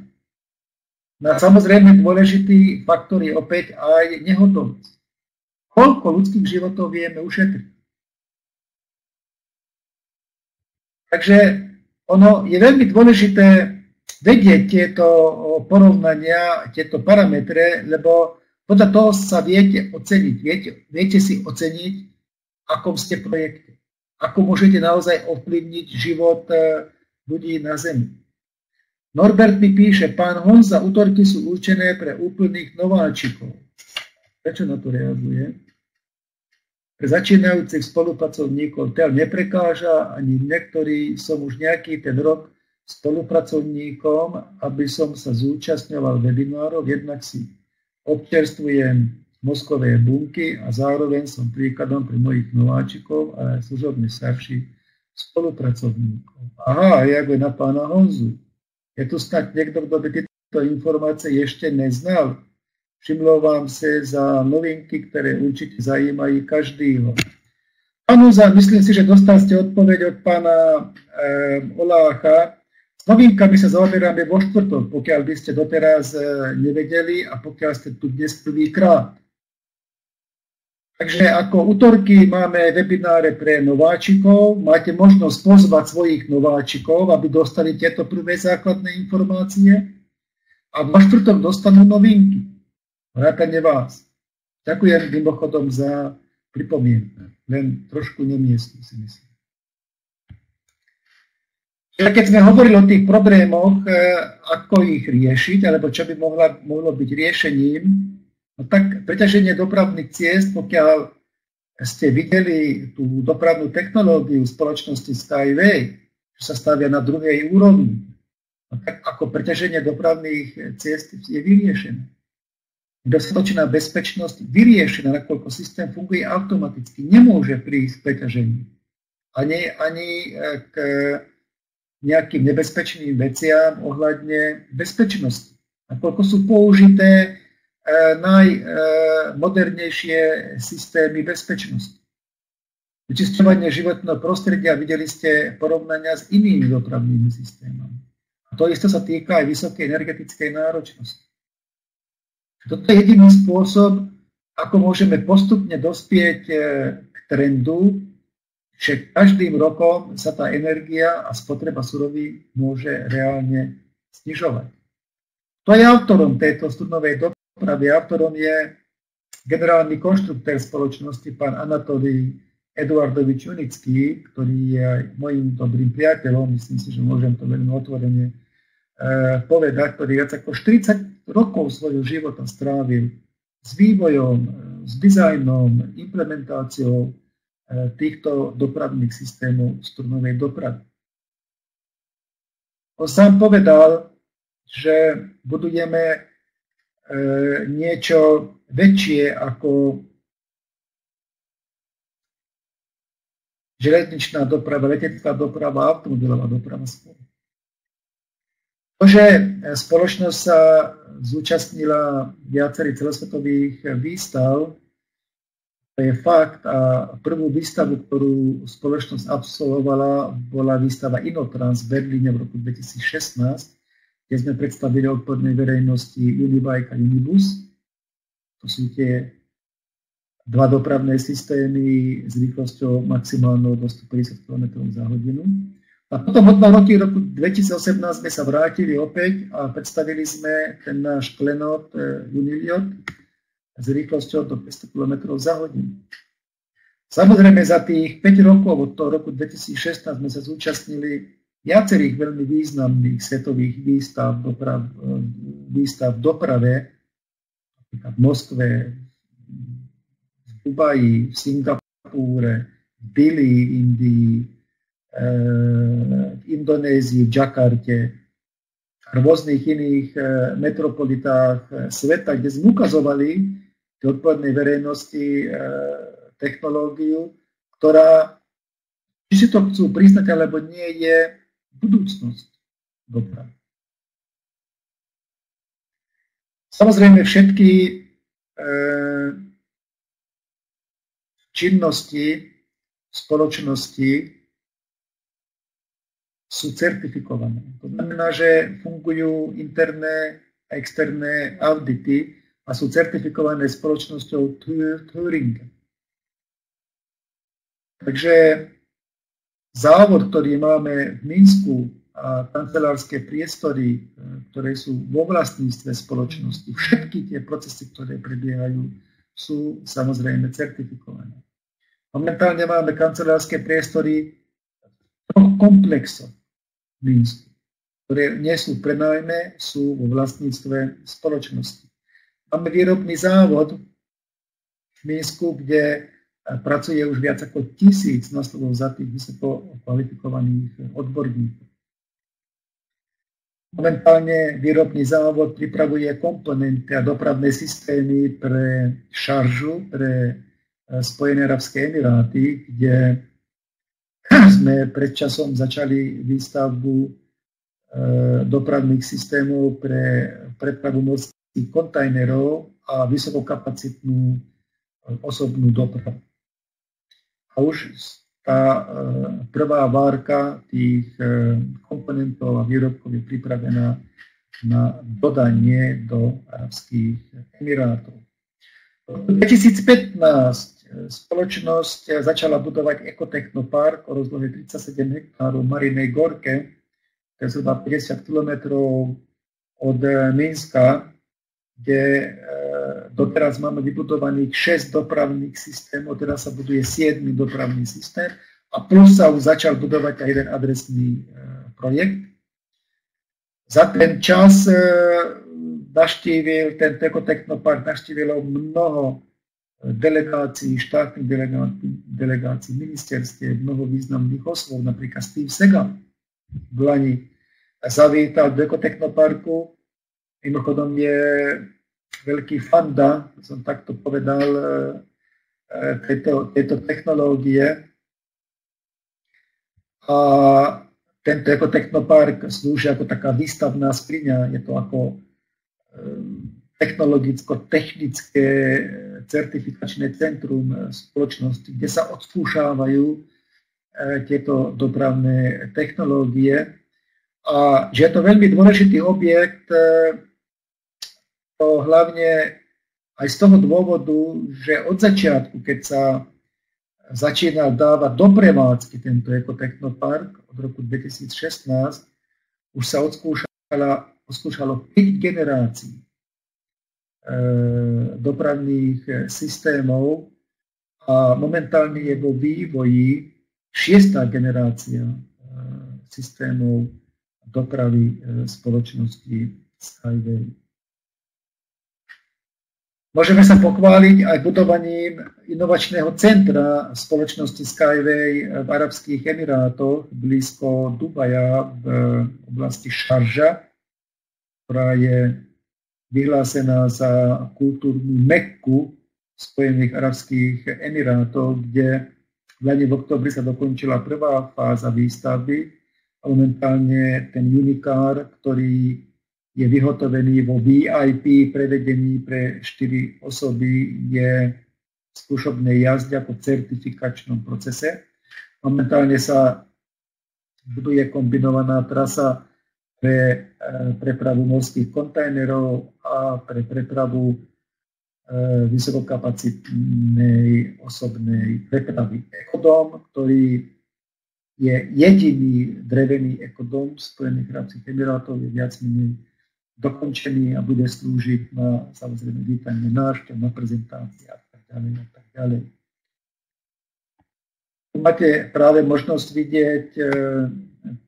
No samozrejme dôležitý faktor je opäť aj nehotovosť. Koľko ľudských životov vieme ušetriť? Takže ono je veľmi dôležité vedieť tieto porovnania, tieto parametre, lebo podľa toho sa viete oceniť. Viete, viete si oceniť, akom ste projekte. Ako môžete naozaj ovplyvniť život e, ľudí na Zemi. Norbert mi píše, pán Honza, útorky sú určené pre úplných nováčikov. Prečo na to reaguje? Pre začínajúcich spolupracovníkov tel neprekáža, ani niektorí som už nejaký ten rok spolupracovníkom, aby som sa zúčastňoval webinárov, jednak si občerstvujem mozkové bunky a zároveň som príkladom pre mojich nováčikov a služobne starších spolupracovníkov. Aha, jak je na pána Honzu. Je tu snad niekto, kto by tieto informácie ešte neznal. Všimlo vám sa za novinky, ktoré určite zajímajú každýho. Pán Uza, myslím si, že dostal ste odpoveď od pána e, Olácha. S novinkami sa zaoberáme vo štvrtok, pokiaľ by ste doteraz e, nevedeli a pokiaľ ste tu dnes prvýkrát. Takže ako útorky máme webináre pre nováčikov, máte možnosť pozvať svojich nováčikov, aby dostali tieto prvé základné informácie a v štvrtok dostanú novinky. Vrátane vás. Ďakujem mimochodom za pripomienku. Len trošku nemiestnu si myslím. Keď sme hovorili o tých problémoch, eh, ako ich riešiť, alebo čo by mohla, mohlo byť riešením, No tak preťaženie dopravných ciest, pokiaľ ste videli tú dopravnú technológiu spoločnosti Skyway, čo sa stavia na druhej úrovni, no tak ako preťaženie dopravných ciest je vyriešené. Dostatočná bezpečnosť vyriešená, nakoľko systém funguje automaticky, nemôže prísť k preťaženiu. Ani, ani e, k nejakým nebezpečným veciam ohľadne bezpečnosti. Nakoľko sú použité E, najmodernejšie systémy bezpečnosti. Vyčisťovanie životného prostredia videli ste porovnania s inými dopravnými systémami. A to isté sa týka aj vysokej energetickej náročnosti. Toto je jediný spôsob, ako môžeme postupne dospieť e, k trendu, že každým rokom sa tá energia a spotreba suroví môže reálne znižovať. To je autorom tejto studnovej dopravy. Autorom je generálny konštruktér spoločnosti, pán Anatolij Eduardovič Unický, ktorý je aj mojim dobrým priateľom, myslím si, že môžem to veľmi otvorene eh, povedať, ktorý viac ako 40 rokov svojho života strávil s vývojom, eh, s dizajnom, implementáciou týchto dopravných systémov strunovej dopravy. On sám povedal, že budujeme E, niečo väčšie ako železničná doprava, letecká doprava, automobilová doprava spolu. To, že spoločnosť sa zúčastnila viacerých celosvetových výstav, to je fakt. A prvú výstavu, ktorú spoločnosť absolvovala, bola výstava Inotrans v Berlíne v roku 2016 kde sme predstavili odpornej verejnosti Unibike a Unibus. To sú tie dva dopravné systémy s rýchlosťou maximálnou do 150 km za hodinu. A potom od dva roky, roku 2018 sme sa vrátili opäť a predstavili sme ten náš klenot e, Uniliot s rýchlosťou do 500 km za hodinu. Samozrejme za tých 5 rokov od toho roku 2016 sme sa zúčastnili viacerých veľmi významných svetových výstav, doprav, výstav v doprave, napríklad v Moskve, v Dubaji, v Singapúre, v Dili, Indii, eh, v Indonézii, v Džakarte a rôznych iných eh, metropolitách eh, sveta, kde sme ukazovali tej verejnosti technológiu, ktorá či si to chcú priznať alebo nie, je budúcnosť dopravy. Samozrejme všetky e, činnosti spoločnosti sú certifikované. To znamená, že fungujú interné a externé audity a sú certifikované spoločnosťou Turing. Takže závod, ktorý máme v Minsku a kancelárske priestory, ktoré sú vo vlastníctve spoločnosti, všetky tie procesy, ktoré prebiehajú, sú samozrejme certifikované. Momentálne máme kancelárske priestory troch komplexov v Minsku, ktoré nie sú prenajme, sú vo vlastníctve spoločnosti. Máme výrobný závod v Minsku, kde pracuje už viac ako tisíc na slovo za tých vysoko kvalifikovaných odborníkov. Momentálne výrobný závod pripravuje komponenty a dopravné systémy pre šaržu, pre Spojené arabské emiráty, kde <clears throat> sme pred časom začali výstavbu e, dopravných systémov pre prepravu morských kontajnerov a vysokokapacitnú e, osobnú dopravu. A už tá e, prvá várka tých komponentov a výrobkov je pripravená na dodanie do Arabských Emirátov. V 2015 spoločnosť začala budovať ekotechnopark o rozlohe 37 hektárov Marinej Gorke, to je zhruba 50 km od Minska, kde e, doteraz máme vybudovaných 6 dopravných systémov, teraz sa buduje 7 dopravný systém a plus sa už začal budovať aj jeden adresný e, projekt. Za ten čas e, naštívil, ten ekotechnopark naštívilo mnoho delegácií, štátnych delegácií, delegácií ministerstiev, mnoho významných oslov, napríklad Steve Segal v Lani zavítal do Ekotechnoparku. Mimochodom je veľký fanda, som takto povedal, e, e, tejto, tejto technológie. A tento ekotechnopark slúži ako taká výstavná skriňa, je to ako e, technologicko-technické certifikačné centrum spoločnosti, kde sa odskúšavajú e, tieto dopravné technológie. A že je to veľmi dôležitý objekt, to hlavne aj z toho dôvodu, že od začiatku, keď sa začínal dávať do prevádzky tento ekotechnopark od roku 2016, už sa odskúšalo, odskúšalo 5 generácií E, dopravných e, systémov a momentálne je vo vývoji šiestá generácia e, systémov dopravy spoločnosti Skyway. Môžeme sa pochváliť aj budovaním inovačného centra spoločnosti Skyway v Arabských Emirátoch blízko Dubaja v oblasti Šarža, ktorá je vyhlásená za kultúrnu Mekku Spojených arabských emirátov, kde v Lani v oktobri sa dokončila prvá fáza výstavby. Momentálne ten unikár, ktorý je vyhotovený vo VIP prevedení pre 4 osoby, je v skúšobnej jazde ako certifikačnom procese. Momentálne sa buduje kombinovaná trasa pre e, prepravu morských kontajnerov a pre prepravu e, vysokokapacitnej osobnej prepravy. Ekodom, ktorý je jediný drevený ekodom Spojených Arabských Emirátov, je viac menej dokončený a bude slúžiť na samozrejme vítanie návštev, na prezentácie a tak ďalej a tak ďalej. Tu máte práve možnosť vidieť e,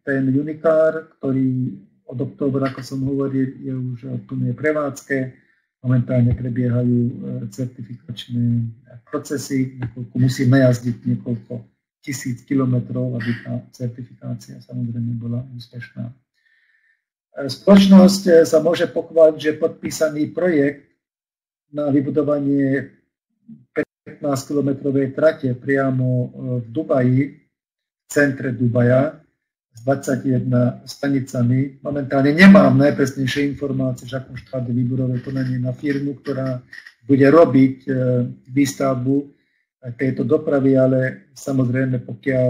ten unikár, ktorý od októbra, ako som hovoril, je už v plnej prevádzke. Momentálne prebiehajú e, certifikačné procesy, niekoľko, musí najazdiť niekoľko tisíc kilometrov, aby tá certifikácia samozrejme bola úspešná. E, spoločnosť e, sa môže pochváliť, že podpísaný projekt na vybudovanie 15-kilometrovej trate priamo v Dubaji centre Dubaja s 21 stanicami. Momentálne nemám najpresnejšie informácie, že akom štáde výborové konanie na firmu, ktorá bude robiť e, výstavbu e, tejto dopravy, ale samozrejme, pokiaľ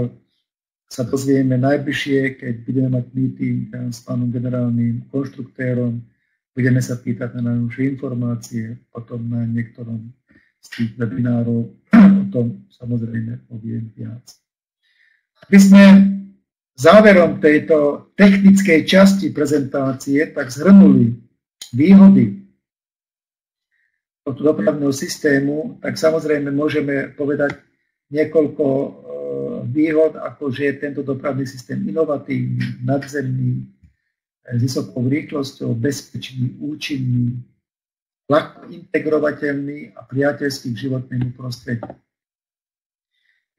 sa dozvieme najbližšie, keď budeme mať meeting s pánom generálnym konštruktérom, budeme sa pýtať na najnovšie informácie, potom na niektorom z tých webinárov o tom samozrejme poviem viac. Aby sme záverom tejto technickej časti prezentácie tak zhrnuli výhody tohto dopravného systému, tak samozrejme môžeme povedať niekoľko výhod, ako že je tento dopravný systém inovatívny, nadzemný, s vysokou rýchlosťou, bezpečný, účinný, ľahko integrovateľný a priateľský k životnému prostrediu.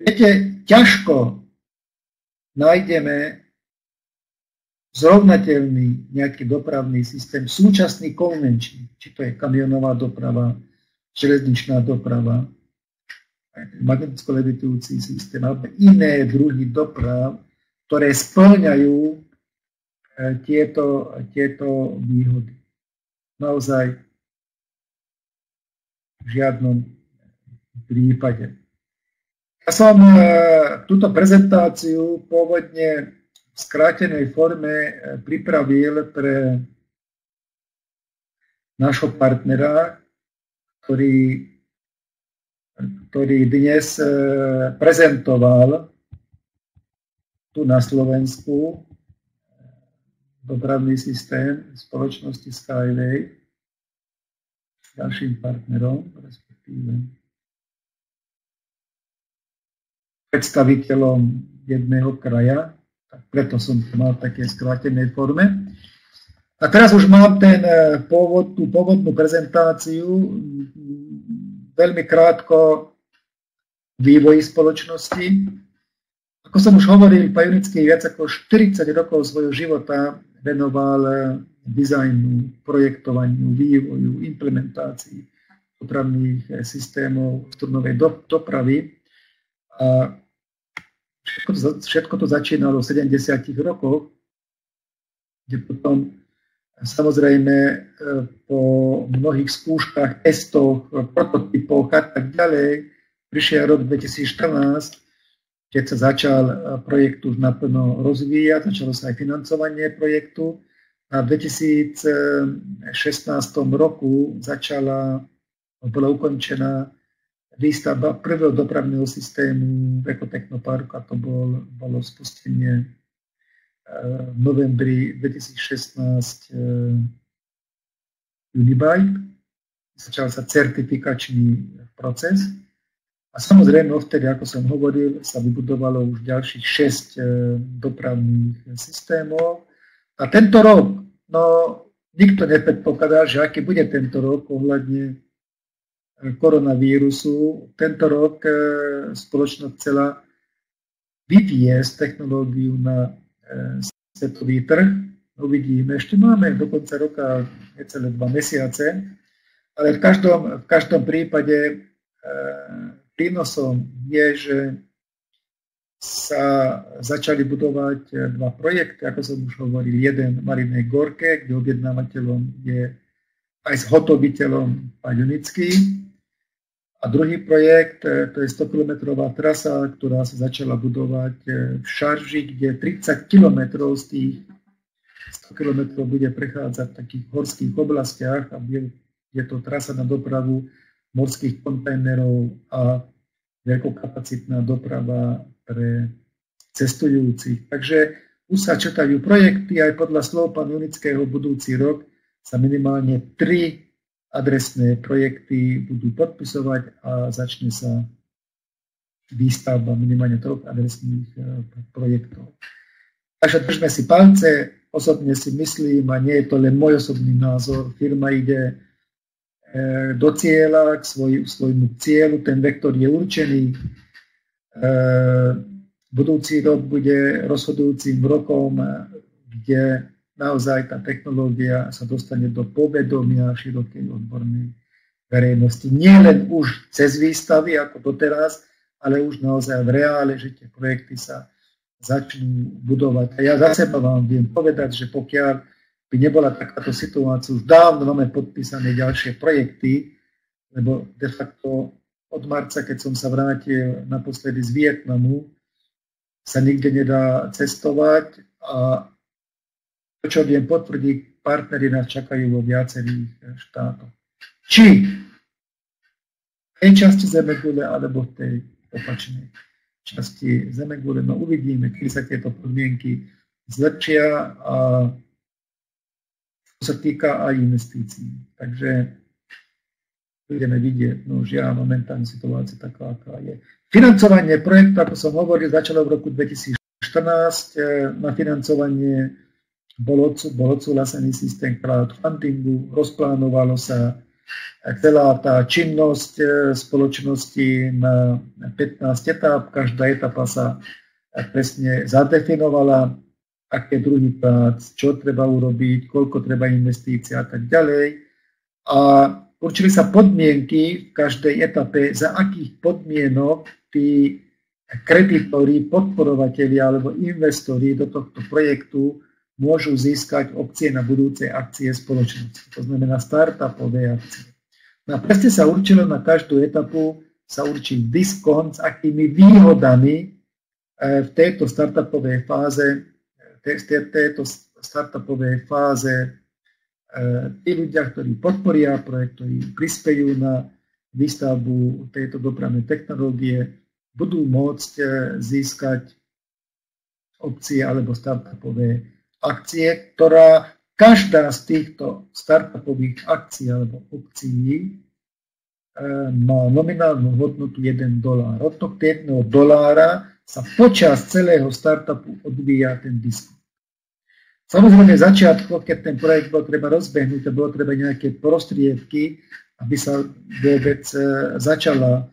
Viete, ťažko nájdeme zrovnateľný nejaký dopravný systém, súčasný konvenčný, či to je kamionová doprava, železničná doprava, magneticko levitujúci systém alebo iné druhy doprav, ktoré splňajú e, tieto výhody. Naozaj v žiadnom prípade. Ja som e, túto prezentáciu pôvodne v skrátenej forme e, pripravil pre nášho partnera, ktorý ktorý dnes e, prezentoval tu na Slovensku e, dopravný systém spoločnosti Skyway s ďalším partnerom, respektíve predstaviteľom jedného kraja, tak preto som to mal v takej skrátenej forme. A teraz už mám ten e, pôvod, tú pôvodnú prezentáciu, veľmi krátko vývoji spoločnosti. Ako som už hovoril, Pajunický viac ako 40 rokov svojho života venoval dizajnu, projektovaniu, vývoju, implementácii dopravných systémov strunovej dopravy. A všetko všetko to začínalo v 70. rokoch, kde potom samozrejme e, po mnohých skúškach, testoch, prototypoch a tak ďalej Prišiel rok 2014, keď sa začal eh, projekt už naplno rozvíjať, začalo sa aj financovanie projektu. A v 2016 roku začala, bola ukončená výstavba prvého dopravného systému v Ekotechnoparku a to bol, bolo spustenie v novembri 2016 eh, Unibike. Začal sa certifikačný proces a samozrejme, vtedy, ako som hovoril, sa vybudovalo už ďalších 6 e, dopravných systémov. A tento rok, no nikto nepredpokladá, že aký bude tento rok ohľadne e, koronavírusu. Tento rok e, spoločnosť chcela vyviesť technológiu na svetový trh. Uvidíme, ešte máme do konca roka necelé dva mesiace, ale v každom, v každom prípade prínosom je, že sa začali budovať dva projekty, ako som už hovoril, jeden v Marinej Gorke, kde objednávateľom je aj s hotoviteľom pán Junický. A druhý projekt, to je 100-kilometrová trasa, ktorá sa začala budovať v Šarži, kde 30 km z tých 100 km bude prechádzať v takých horských oblastiach a je to trasa na dopravu morských kontajnerov a veľkokapacitná doprava pre cestujúcich. Takže už sa četajú projekty, aj podľa slov pán Unického budúci rok sa minimálne tri adresné projekty budú podpisovať a začne sa výstavba minimálne troch adresných e, projektov. Takže držme si palce, osobne si myslím, a nie je to len môj osobný názor, firma ide E, do cieľa, k svoj, svojmu cieľu. Ten vektor je určený. E, budúci rok bude rozhodujúcim rokom, kde naozaj tá technológia sa dostane do povedomia širokej odbornej verejnosti. Nie len už cez výstavy, ako doteraz, ale už naozaj v reále, že tie projekty sa začnú budovať. A ja za seba vám viem povedať, že pokiaľ by nebola takáto situácia, už dávno máme podpísané ďalšie projekty, lebo de facto od marca, keď som sa vrátil naposledy z Vietnamu, sa nikde nedá cestovať a čo viem potvrdiť, partnery nás čakajú vo viacerých štátoch. Či v tej časti Zemegule, alebo v tej opačnej časti Zemegule. No uvidíme, kedy sa tieto podmienky zlepšia a to sa týka aj investícií. Takže budeme vidieť, no žiaľ, momentálne situácia taká, aká je. Financovanie projektu, ako som hovoril, začalo v roku 2014. E, na financovanie bol, bol odsúhlasený systém crowdfundingu, rozplánovalo sa celá tá činnosť e, spoločnosti na 15 etap. Každá etapa sa presne zadefinovala, aké druhy prác, čo treba urobiť, koľko treba investícií a tak ďalej. A určili sa podmienky v každej etape, za akých podmienok tí kreditori, podporovateľi alebo investori do tohto projektu môžu získať opcie na budúce akcie spoločnosti. To znamená startupové akcie. No a sa určilo na každú etapu, sa určí diskont s akými výhodami e, v tejto startupovej fáze, v tejto startupovej fáze tí ľudia, ktorí podporia projekt, ktorí prispejú na výstavbu tejto dopravnej technológie, budú môcť e, získať opcie alebo startupové akcie, ktorá každá z týchto startupových akcií alebo opcií e, má nominálnu hodnotu 1 dolár. Od tohto 1 dolára sa počas celého startupu odvíja ten diskont. Samozrejme, v začiatkoch, keď ten projekt bol treba rozbehnúť, bolo treba nejaké prostriedky, aby sa vôbec e, začala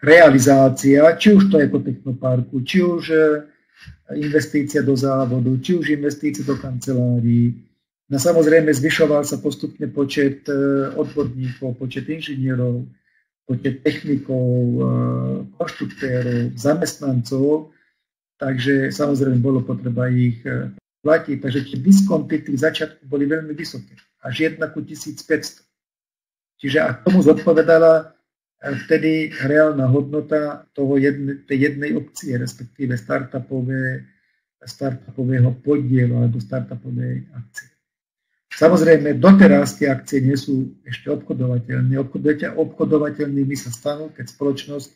realizácia, či už to je po technoparku, či už e, investícia do závodu, či už investície do kancelárií. No samozrejme zvyšoval sa postupne počet e, odborníkov, počet inžinierov, počet technikov, konštruktérov, zamestnancov, takže samozrejme bolo potreba ich platí. Takže tie diskonty tých začiatku boli veľmi vysoké, až 1 ku 1500. Čiže a tomu zodpovedala vtedy reálna hodnota toho jedne, tej jednej opcie, respektíve startupové, startupového podielu alebo startupovej akcie. Samozrejme, doteraz tie akcie nie sú ešte obchodovateľné. Obchodovateľnými sa stanú, keď spoločnosť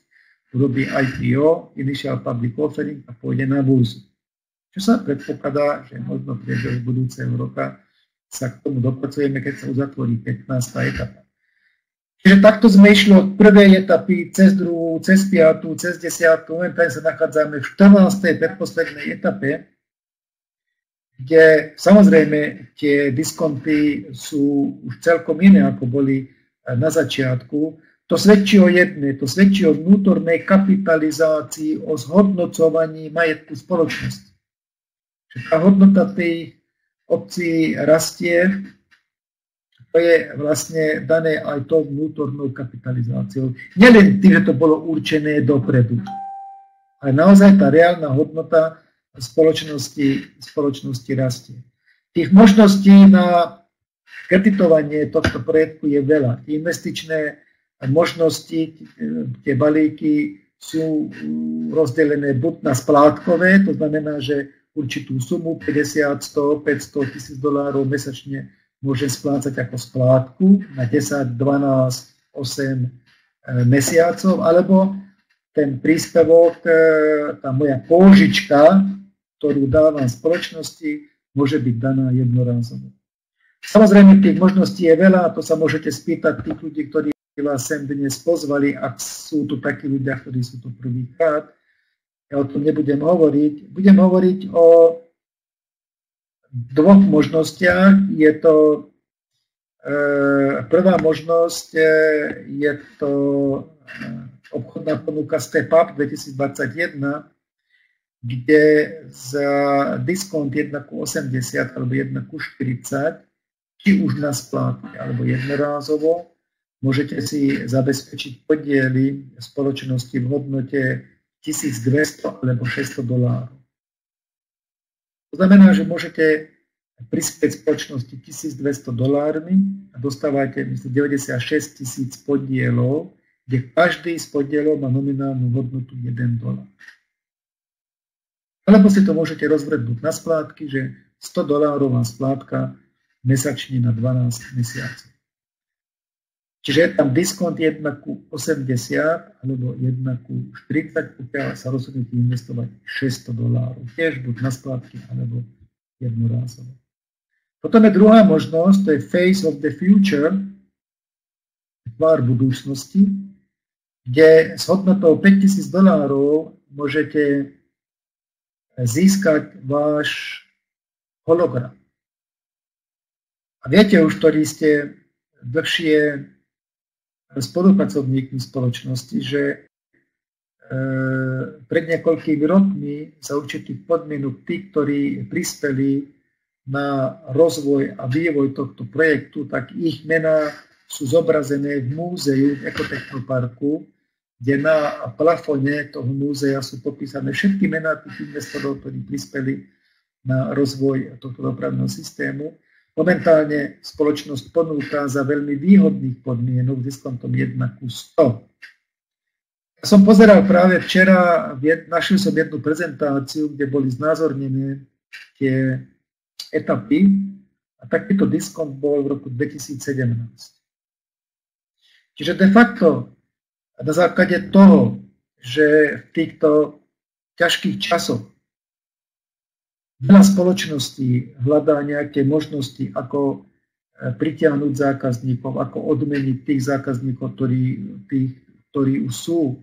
urobí IPO, Initial Public Offering a pôjde na burzu čo sa predpokladá, že možno priebehu budúceho roka sa k tomu dopracujeme, keď sa uzatvorí 15. etapa. Čiže takto sme išli od prvej etapy cez druhú, cez piatú, cez desiatú, momentálne sa nachádzame v 14. predposlednej etape, kde samozrejme tie diskonty sú už celkom iné, ako boli na začiatku. To svedčí o jednej, to svedčí o vnútornej kapitalizácii, o zhodnocovaní majetku spoločnosti tá hodnota tej obcí rastie, to je vlastne dané aj to vnútornou kapitalizáciou. Nielen tým, že to bolo určené dopredu, ale naozaj tá reálna hodnota spoločnosti, spoločnosti rastie. Tých možností na kreditovanie tohto projektu je veľa. Investičné možnosti, tie balíky sú rozdelené buď na splátkové, to znamená, že určitú sumu, 50, 100, 500 tisíc dolárov mesačne môžem splácať ako splátku na 10, 12, 8 mesiacov, alebo ten príspevok, e, tá moja pôžička, ktorú dávam spoločnosti, môže byť daná jednorázovo. Samozrejme, tých možností je veľa, to sa môžete spýtať tých ľudí, ktorí vás sem dnes pozvali, ak sú tu takí ľudia, ktorí sú tu prvýkrát ja o tom nebudem hovoriť. Budem hovoriť o dvoch možnostiach. Je to e, prvá možnosť e, je to e, obchodná ponuka Step Up 2021, kde za diskont 1 ku 80 alebo 1 ku 40, či už na splátky alebo jednorázovo, môžete si zabezpečiť podiely spoločnosti v hodnote 1200 alebo 600 dolárov. To znamená, že môžete prispieť spoločnosti 1200 dolármi a dostávate myslím, 96 tisíc podielov, kde každý z podielov má nominálnu hodnotu 1 dolár. Alebo si to môžete rozvrhnúť na splátky, že 100 dolárová splátka mesačne na 12 mesiacov. Čiže je tam diskont 1 ku 80 alebo 1 ku 40, pokiaľ sa rozhodnete investovať 600 dolárov. Tiež buď na splátky alebo jednorázové. Potom je druhá možnosť, to je Face of the Future, tvár budúcnosti, kde s hodnotou 5000 dolárov môžete získať váš hologram. A viete už, ktorí ste dlhšie spolupracovníkmi spoločnosti, že e, pred niekoľkými rokmi za určitých podmienok tí, ktorí prispeli na rozvoj a vývoj tohto projektu, tak ich mená sú zobrazené v múzeu v Ekotechnoparku, kde na plafone toho múzea sú popísané všetky mená tých investorov, ktorí prispeli na rozvoj tohto dopravného systému. Momentálne spoločnosť ponúka za veľmi výhodných podmienok diskontom 1 ku 100. Ja som pozeral práve včera, našiel som jednu prezentáciu, kde boli znázornené tie etapy a takýto diskont bol v roku 2017. Čiže de facto na základe toho, že v týchto ťažkých časoch Veľa spoločností hľadá nejaké možnosti, ako e, pritiahnuť zákazníkov, ako odmeniť tých zákazníkov, ktorí, tých, ktorí už sú,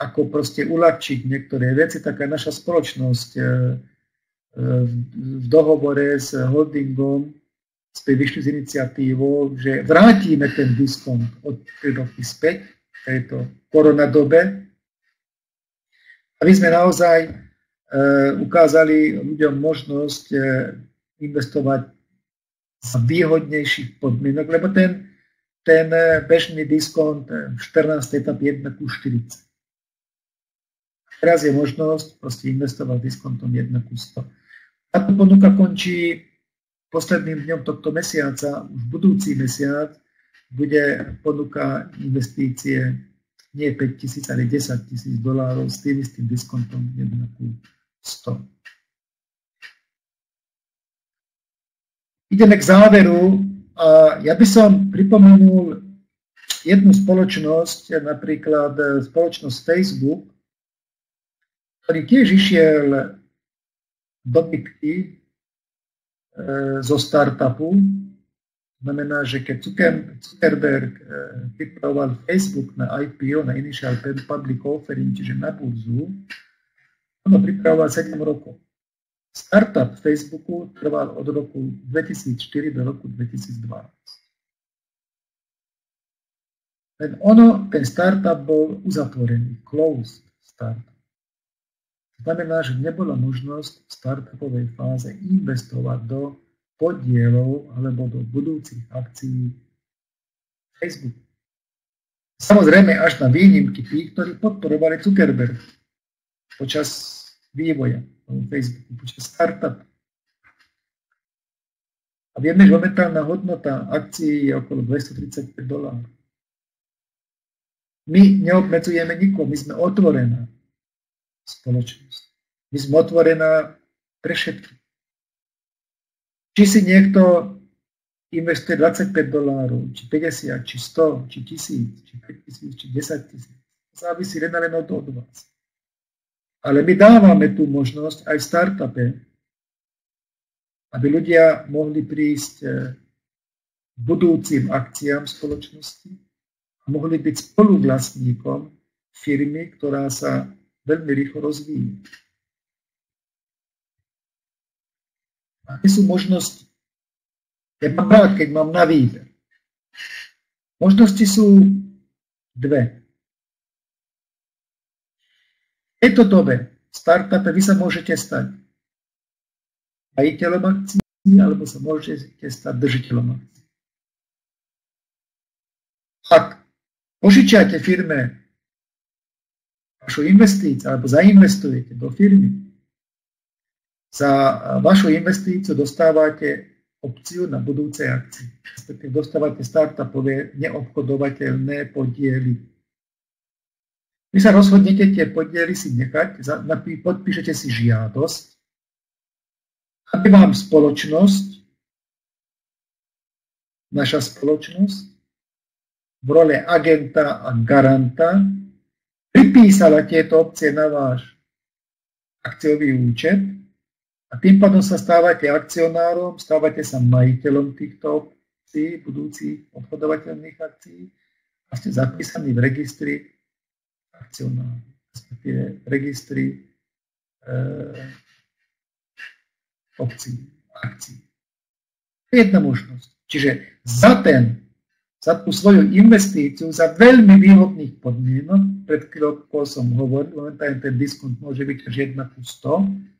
ako proste uľahčiť niektoré veci, tak aj naša spoločnosť e, e, v dohovore s holdingom sme vyšli s iniciatívou, že vrátime ten diskont od 3 roky späť, tejto koronadobe, aby sme naozaj Eh, ukázali ľuďom možnosť eh, investovať za výhodnejších podmienok, lebo ten, ten eh, bežný diskont v 14. etap 1 ku 40. Teraz je možnosť proste investovať diskontom 1 ku 100. Táto ponuka končí posledným dňom tohto mesiaca, už budúci mesiac bude ponuka investície nie 5 tisíc, ale 10 tisíc dolárov s tým istým diskontom 1 ku 100. Ideme k záveru a ja by som pripomenul jednu spoločnosť, napríklad spoločnosť Facebook, ktorý tiež išiel do bitky e, zo startupu. Znamená, že keď Zuckerberg e, pripravoval Facebook na IPO, na Initial Public Offering, čiže na burzu, ono pripravoval 7 rokov. Startup Facebooku trval od roku 2004 do roku 2012. Len ono, ten startup bol uzatvorený, closed startup. Znamená, že nebola možnosť v startupovej fáze investovať do podielov alebo do budúcich akcií Facebooku. Samozrejme až na výnimky tých, ktorí podporovali Zuckerberg počas vývoja Facebooku, počas startup. A vieme, že momentálna hodnota akcií je okolo 235 dolárov. My neobmedzujeme nikoho, my sme otvorená spoločnosť. My sme otvorená pre všetkých. Či si niekto investuje 25 dolárov, či 50, či 100, či 1000, či 5000, či 10 tisíc. Závisí len len od vás. Ale my dávame tú možnosť aj v startupe, aby ľudia mohli prísť k eh, budúcim akciám spoločnosti a mohli byť spoluvlastníkom firmy, ktorá sa veľmi rýchlo rozvíjí. Aké sú možnosti? Ja mám rád, keď mám na výber. Možnosti sú dve. V tejto dobe v startupe vy sa môžete stať majiteľom akcií alebo sa môžete stať držiteľom akcií. Ak požičiate firme vašu investíciu alebo zainvestujete do firmy, za vašu investíciu dostávate opciu na budúce akcie. Respektíve dostávate startupové neobchodovateľné podiely. Vy sa rozhodnete tie podiely si nechať, podpíšete si žiadosť, aby vám spoločnosť, naša spoločnosť, v role agenta a garanta pripísala tieto opcie na váš akciový účet a tým pádom sa stávate akcionárom, stávate sa majiteľom týchto opcií, budúcich obchodovateľných akcií a ste zapísaní v registri akcionárov, respektíve v registri e, opcií, akcií. Jedna možnosť. Čiže za ten, za tú svoju investíciu, za veľmi výhodných podmienok, pred chvíľou som hovoril, momentálne ten diskont môže byť až 1 ku 100,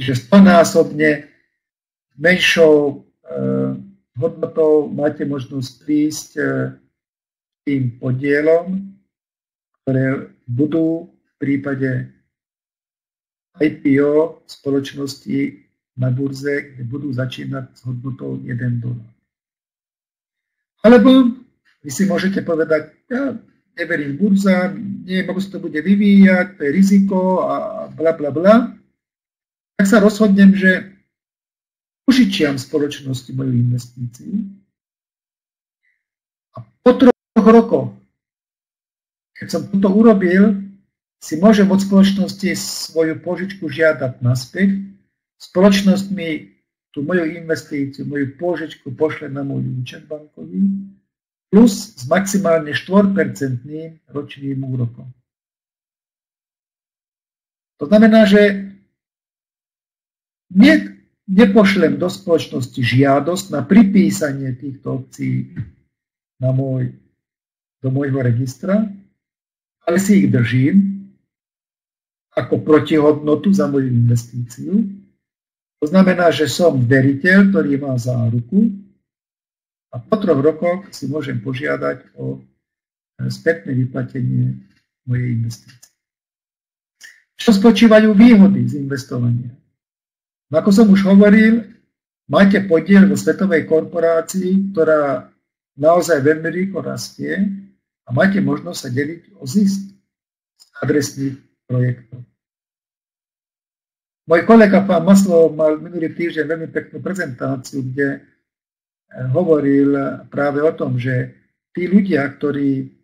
Čiže stonásobne menšou e, hodnotou máte možnosť prísť e, tým podielom, ktoré budú v prípade IPO spoločnosti na burze, kde budú začínať s hodnotou 1 dolar. Alebo vy si môžete povedať, ja neverím burza, neviem, ako sa to bude vyvíjať, to je riziko a bla bla bla tak sa rozhodnem, že užičiam spoločnosti moju investíciu a po troch rokoch, keď som toto urobil, si môžem od spoločnosti svoju požičku žiadať naspäť. Spoločnosť mi tú moju investíciu, moju požičku pošle na môj účet bankový plus s maximálne 4% ročným úrokom. To znamená, že ne, nepošlem do spoločnosti žiadosť na pripísanie týchto opcií na môj, do môjho registra, ale si ich držím ako protihodnotu za moju investíciu. To znamená, že som veriteľ, ktorý má záruku a po troch rokoch si môžem požiadať o e, spätné vyplatenie mojej investície. Čo spočívajú výhody z investovania? No ako som už hovoril, máte podiel vo svetovej korporácii, ktorá naozaj veľmi rýchlo rastie a máte možnosť sa deliť o zisk z adresných projektov. Môj kolega pán Maslo mal minulý týždeň veľmi peknú prezentáciu, kde eh, hovoril práve o tom, že tí ľudia, ktorí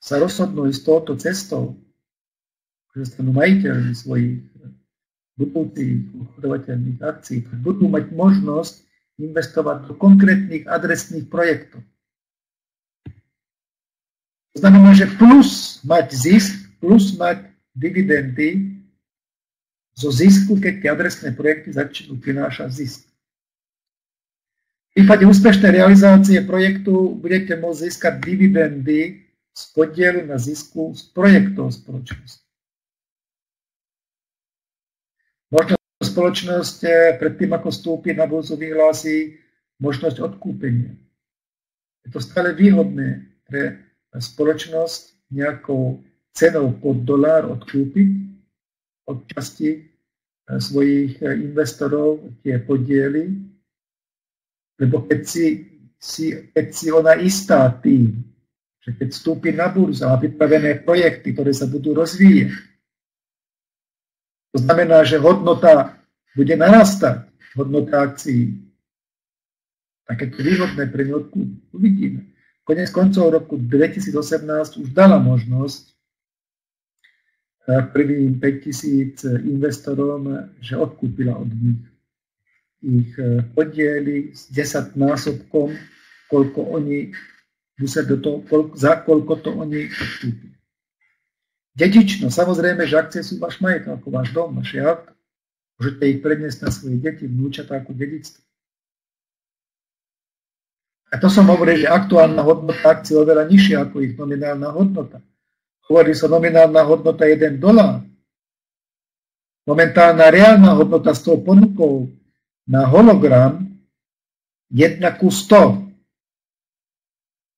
sa rozhodnú ísť touto cestou, že stanú majiteľmi svojich budúcich obchodovateľných akcií, budú mať možnosť investovať do konkrétnych adresných projektov. To znamená, že plus mať zisk, plus mať dividendy zo zisku, keď tie adresné projekty začnú prinášať zisk. V prípade úspešnej realizácie projektu budete môcť získať dividendy z podielu na zisku z projektov spoločnosti. Možno spoločnosť eh, predtým, ako vstúpi na burzu, vyhlási možnosť odkúpenia. Je to stále výhodné pre spoločnosť nejakou cenou pod dolár odkúpiť od časti eh, svojich eh, investorov tie podiely, lebo keď si, si, keď si ona istá tým, že keď vstúpi na burzu a vypravené projekty, ktoré sa budú rozvíjať, to znamená, že hodnota bude narastať, hodnota akcií. Také to výhodné pre ňu uvidíme. Konec koncov roku 2018 už dala možnosť eh, prvým 5000 investorom, že odkúpila od nich ich eh, podiely s 10 násobkom, koľko oni do toho, koľko, za koľko to oni odkúpili. Dedično, samozrejme, že akcie sú váš majetok, ako váš dom, vaše auto. Môžete ich predniesť na svoje deti, vnúčatá ako dedictvo. A to som hovoril, že aktuálna hodnota akcie je oveľa nižšia ako ich nominálna hodnota. Hovorí sa nominálna hodnota 1 dolár. Momentálna reálna hodnota s tou ponukou na hologram 1 ku 100.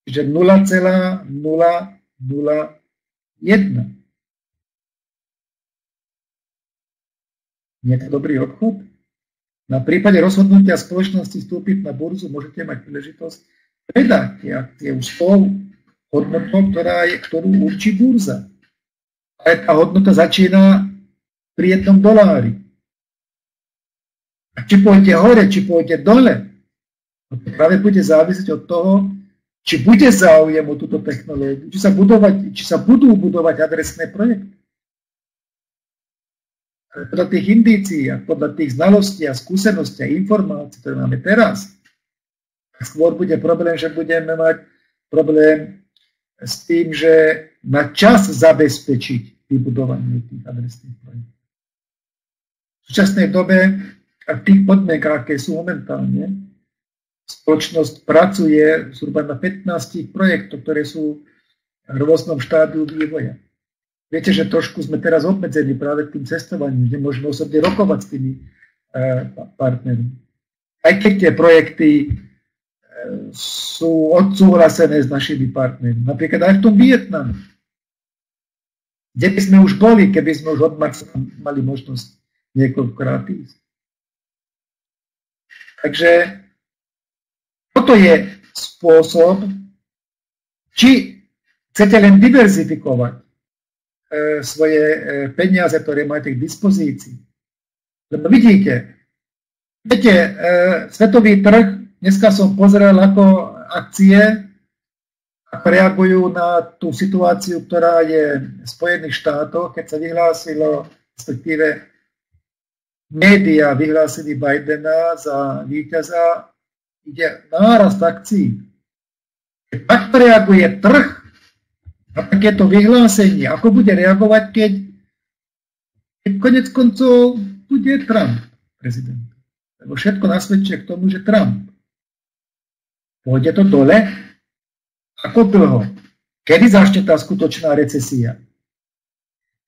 Čiže 0,001. Nie je to dobrý obchod? Na prípade rozhodnutia spoločnosti vstúpiť na burzu môžete mať príležitosť predať tie akcie už tou hodnotou, ktorá je, ktorú určí burza. Ale tá hodnota začína pri jednom dolári. A či pôjde hore, či pôjde dole, no to práve bude závisieť od toho, či bude záujem o túto technológiu, či sa, budovať, či sa budú budovať adresné projekty. Podľa tých indícií a podľa tých znalostí a skúseností a informácií, ktoré máme teraz, skôr bude problém, že budeme mať problém s tým, že na čas zabezpečiť vybudovanie tých adresných projektov. V súčasnej dobe a v tých podmienkách, aké sú momentálne, spoločnosť pracuje zhruba na 15 projektoch, ktoré sú v rôznom štádiu vývoja. Viete, že trošku sme teraz obmedzení práve tým cestovaním, že môžeme osobne rokovať s tými eh, partnermi. Aj keď tie projekty eh, sú odsúhlasené s našimi partnermi. Napríklad aj v tom Vietname. Kde by sme už boli, keby sme už od marca mali možnosť niekoľkokrát ísť. Takže toto je spôsob, či chcete len diverzifikovať E, svoje e, peniaze, ktoré máte k dispozícii. Lebo vidíte, viete, e, svetový trh, dneska som pozrel, ako akcie reagujú na tú situáciu, ktorá je v Spojených štátoch, keď sa vyhlásilo, respektíve média vyhlásili Bidena za víťaza, ide nárast akcií. Takto reaguje trh, takéto vyhlásenie, ako bude reagovať, keď, keď konec koncov bude Trump prezident. Lebo všetko nasvedčuje k tomu, že Trump. Pôjde to dole? Ako dlho? Kedy začne tá skutočná recesia?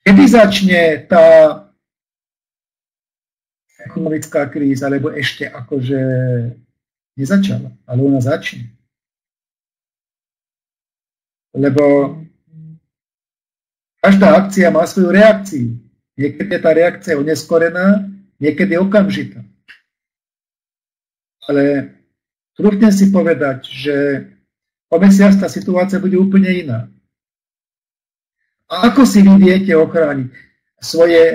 Kedy začne tá ekonomická kríza, alebo ešte akože nezačala, ale ona začne. Lebo Každá akcia má svoju reakciu. Niekedy je tá reakcia oneskorená, niekedy okamžitá. Ale trúfne si povedať, že o mesiac tá situácia bude úplne iná. A ako si vy viete ochrániť svoje e,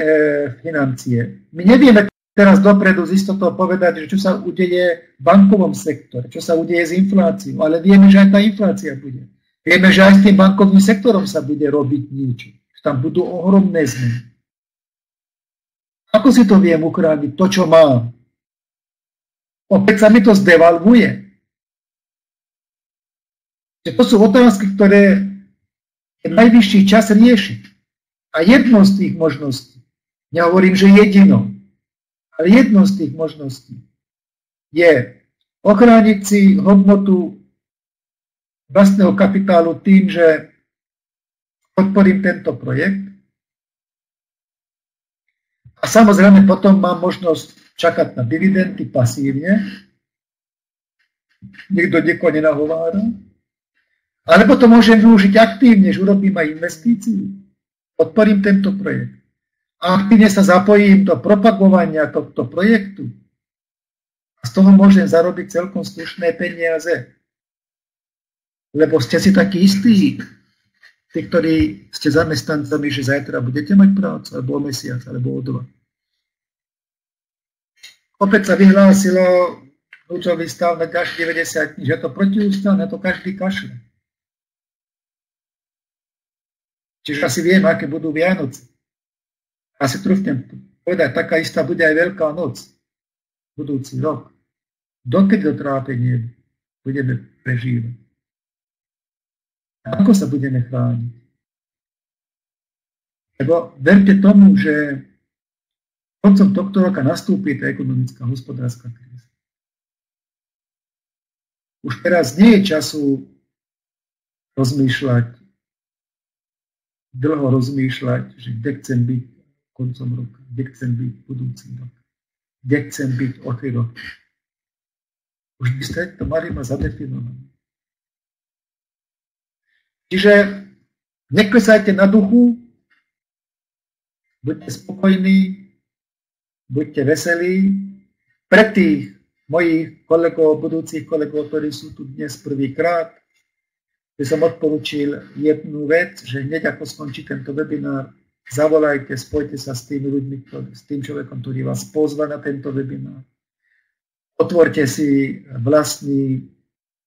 financie? My nevieme teraz dopredu z istotou povedať, že čo sa udeje v bankovom sektore, čo sa udeje s infláciou, ale vieme, že aj tá inflácia bude. Vieme, že aj s tým bankovým sektorom sa bude robiť niečo tam budú ohromné zmeny. Ako si to viem uchrániť, to, čo mám? Opäť sa mi to zdevalvuje. Že to sú otázky, ktoré je najvyšší čas riešiť. A jedno z tých možností, nehovorím, že jedinou, ale jedno z tých možností je ochrániť si hodnotu vlastného kapitálu tým, že podporím tento projekt. A samozrejme potom mám možnosť čakať na dividendy pasívne, niekto niekoho nenahovára, alebo to môžem využiť aktívne, že urobím aj investíciu, podporím tento projekt. A aktívne sa zapojím do propagovania tohto projektu. A z toho môžem zarobiť celkom slušné peniaze. Lebo ste si takí istí, tí, ktorí ste zamestnancami, že zajtra budete mať prácu, alebo o mesiac, alebo o dva. Opäť sa vyhlásilo núdzový stav na ďalších 90 dní, že to protiústavné, to každý kašle. Čiže asi viem, aké budú Vianoce. Asi trúfnem povedať, taká istá bude aj Veľká noc, budúci rok. Dokedy to trápenie budeme prežívať? Ako sa budeme chrániť? Lebo verte tomu, že koncom tohto roka nastúpi tá ekonomická hospodárska kríza. Už teraz nie je času rozmýšľať, dlho rozmýšľať, že kde chcem byť koncom roka, kde chcem byť budúci rok, kde chcem byť o tri roky. Už by ste to mali ma zadefinované. Čiže neklesajte na duchu, buďte spokojní, buďte veselí. Pre tých mojich kolegov, budúcich kolegov, ktorí sú tu dnes prvýkrát, by som odporučil jednu vec, že hneď ako skončí tento webinár, zavolajte, spojte sa s tými ľuďmi, s tým človekom, ktorý vás pozva na tento webinár. Otvorte si vlastný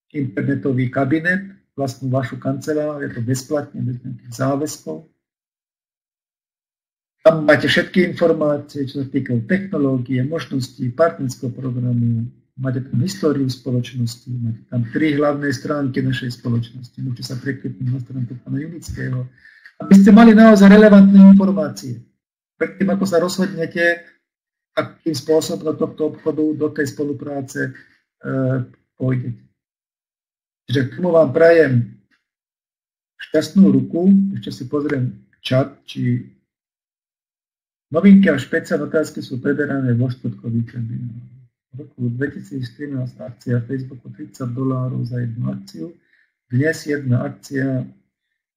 internetový kabinet, vlastnú vašu kanceláriu, je to bezplatne, bez nejakých záväzkov. Tam máte všetky informácie, čo sa týkajú technológie, možností, partnerského programu, máte tam históriu spoločnosti, máte tam tri hlavné stránky našej spoločnosti, môžete sa prekrypnúť na stránku pána Junického, aby ste mali naozaj relevantné informácie. Predtým, ako sa rozhodnete, akým spôsobom do tohto obchodu, do tej spolupráce e, pôjdete. Čiže k tomu vám prajem šťastnú ruku, ešte si pozriem čat, či Novinky a špeciálne otázky sú preberané vo štvrtkový webinár. V roku 2013 akcia Facebooku 30 dolárov za jednu akciu. Dnes jedna akcia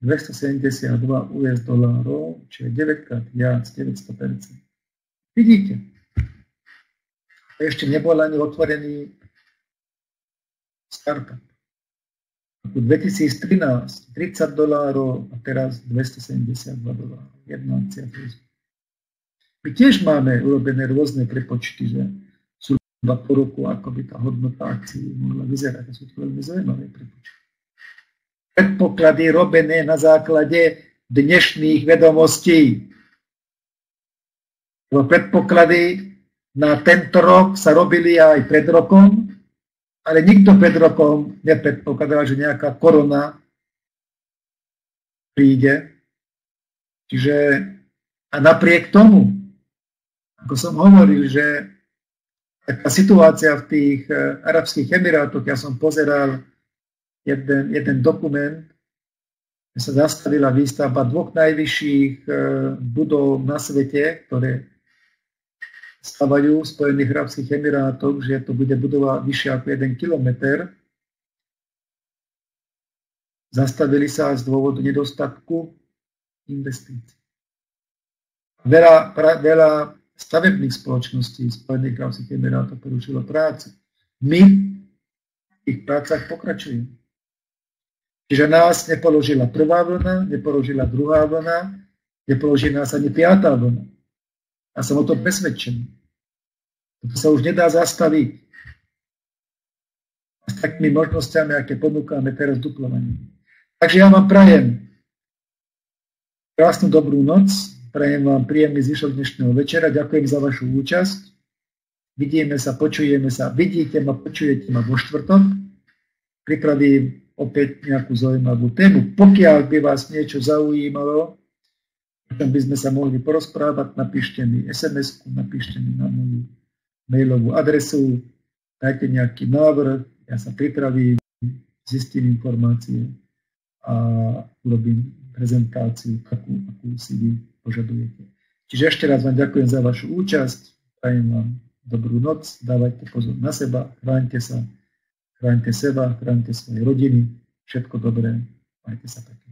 272 US dolárov, čiže 9 krát viac, 900%. Vidíte, ešte nebol ani otvorený startup. Roku 2013 30 dolárov a teraz 272 dolárov. Jedna akcia. My tiež máme urobené rôzne prepočty, že sú dva po roku, ako by tá hodnota akcií mohla vyzerať. Sú to veľmi zaujímavé prepočty. Predpoklady robené na základe dnešných vedomostí. Predpoklady na tento rok sa robili aj pred rokom, ale nikto pred rokom nepredpokladal, že nejaká korona príde. Čiže a napriek tomu ako som hovoril, že tá situácia v tých eh, Arabských Emirátoch, ja som pozeral jeden, jeden dokument, sa zastavila výstavba dvoch najvyšších eh, budov na svete, ktoré stavajú v Spojených Arabských Emirátoch, že to bude budova vyššia ako 1 kilometr. Zastavili sa z dôvodu nedostatku investícií. Veľa, veľa stavebných spoločností Spojených Arabských Emirátov prerušilo prácu. My v tých prácach pokračujeme. Čiže nás nepoložila prvá vlna, nepoložila druhá vlna, nepoloží nás ani piatá vlna. A som o tom presvedčený. To sa už nedá zastaviť. S takými možnosťami, aké ponúkame teraz duplovanie. Takže ja vám prajem krásnu dobrú noc, Prajem vám príjemný zvyšok dnešného večera. Ďakujem za vašu účasť. Vidíme sa, počujeme sa. Vidíte ma, počujete ma vo štvrtok. Pripravím opäť nejakú zaujímavú tému. Pokiaľ by vás niečo zaujímalo, o by sme sa mohli porozprávať, napíšte mi SMS-ku, napíšte mi na moju mailovú adresu, dajte nejaký návrh, ja sa pripravím, zistím informácie a urobím prezentáciu, akú, akú si vy požadujete. Čiže ešte raz vám ďakujem za vašu účasť, prajem vám dobrú noc, dávajte pozor na seba, chráňte sa, chráňte seba, chráňte svoje rodiny, všetko dobré, majte sa pekne.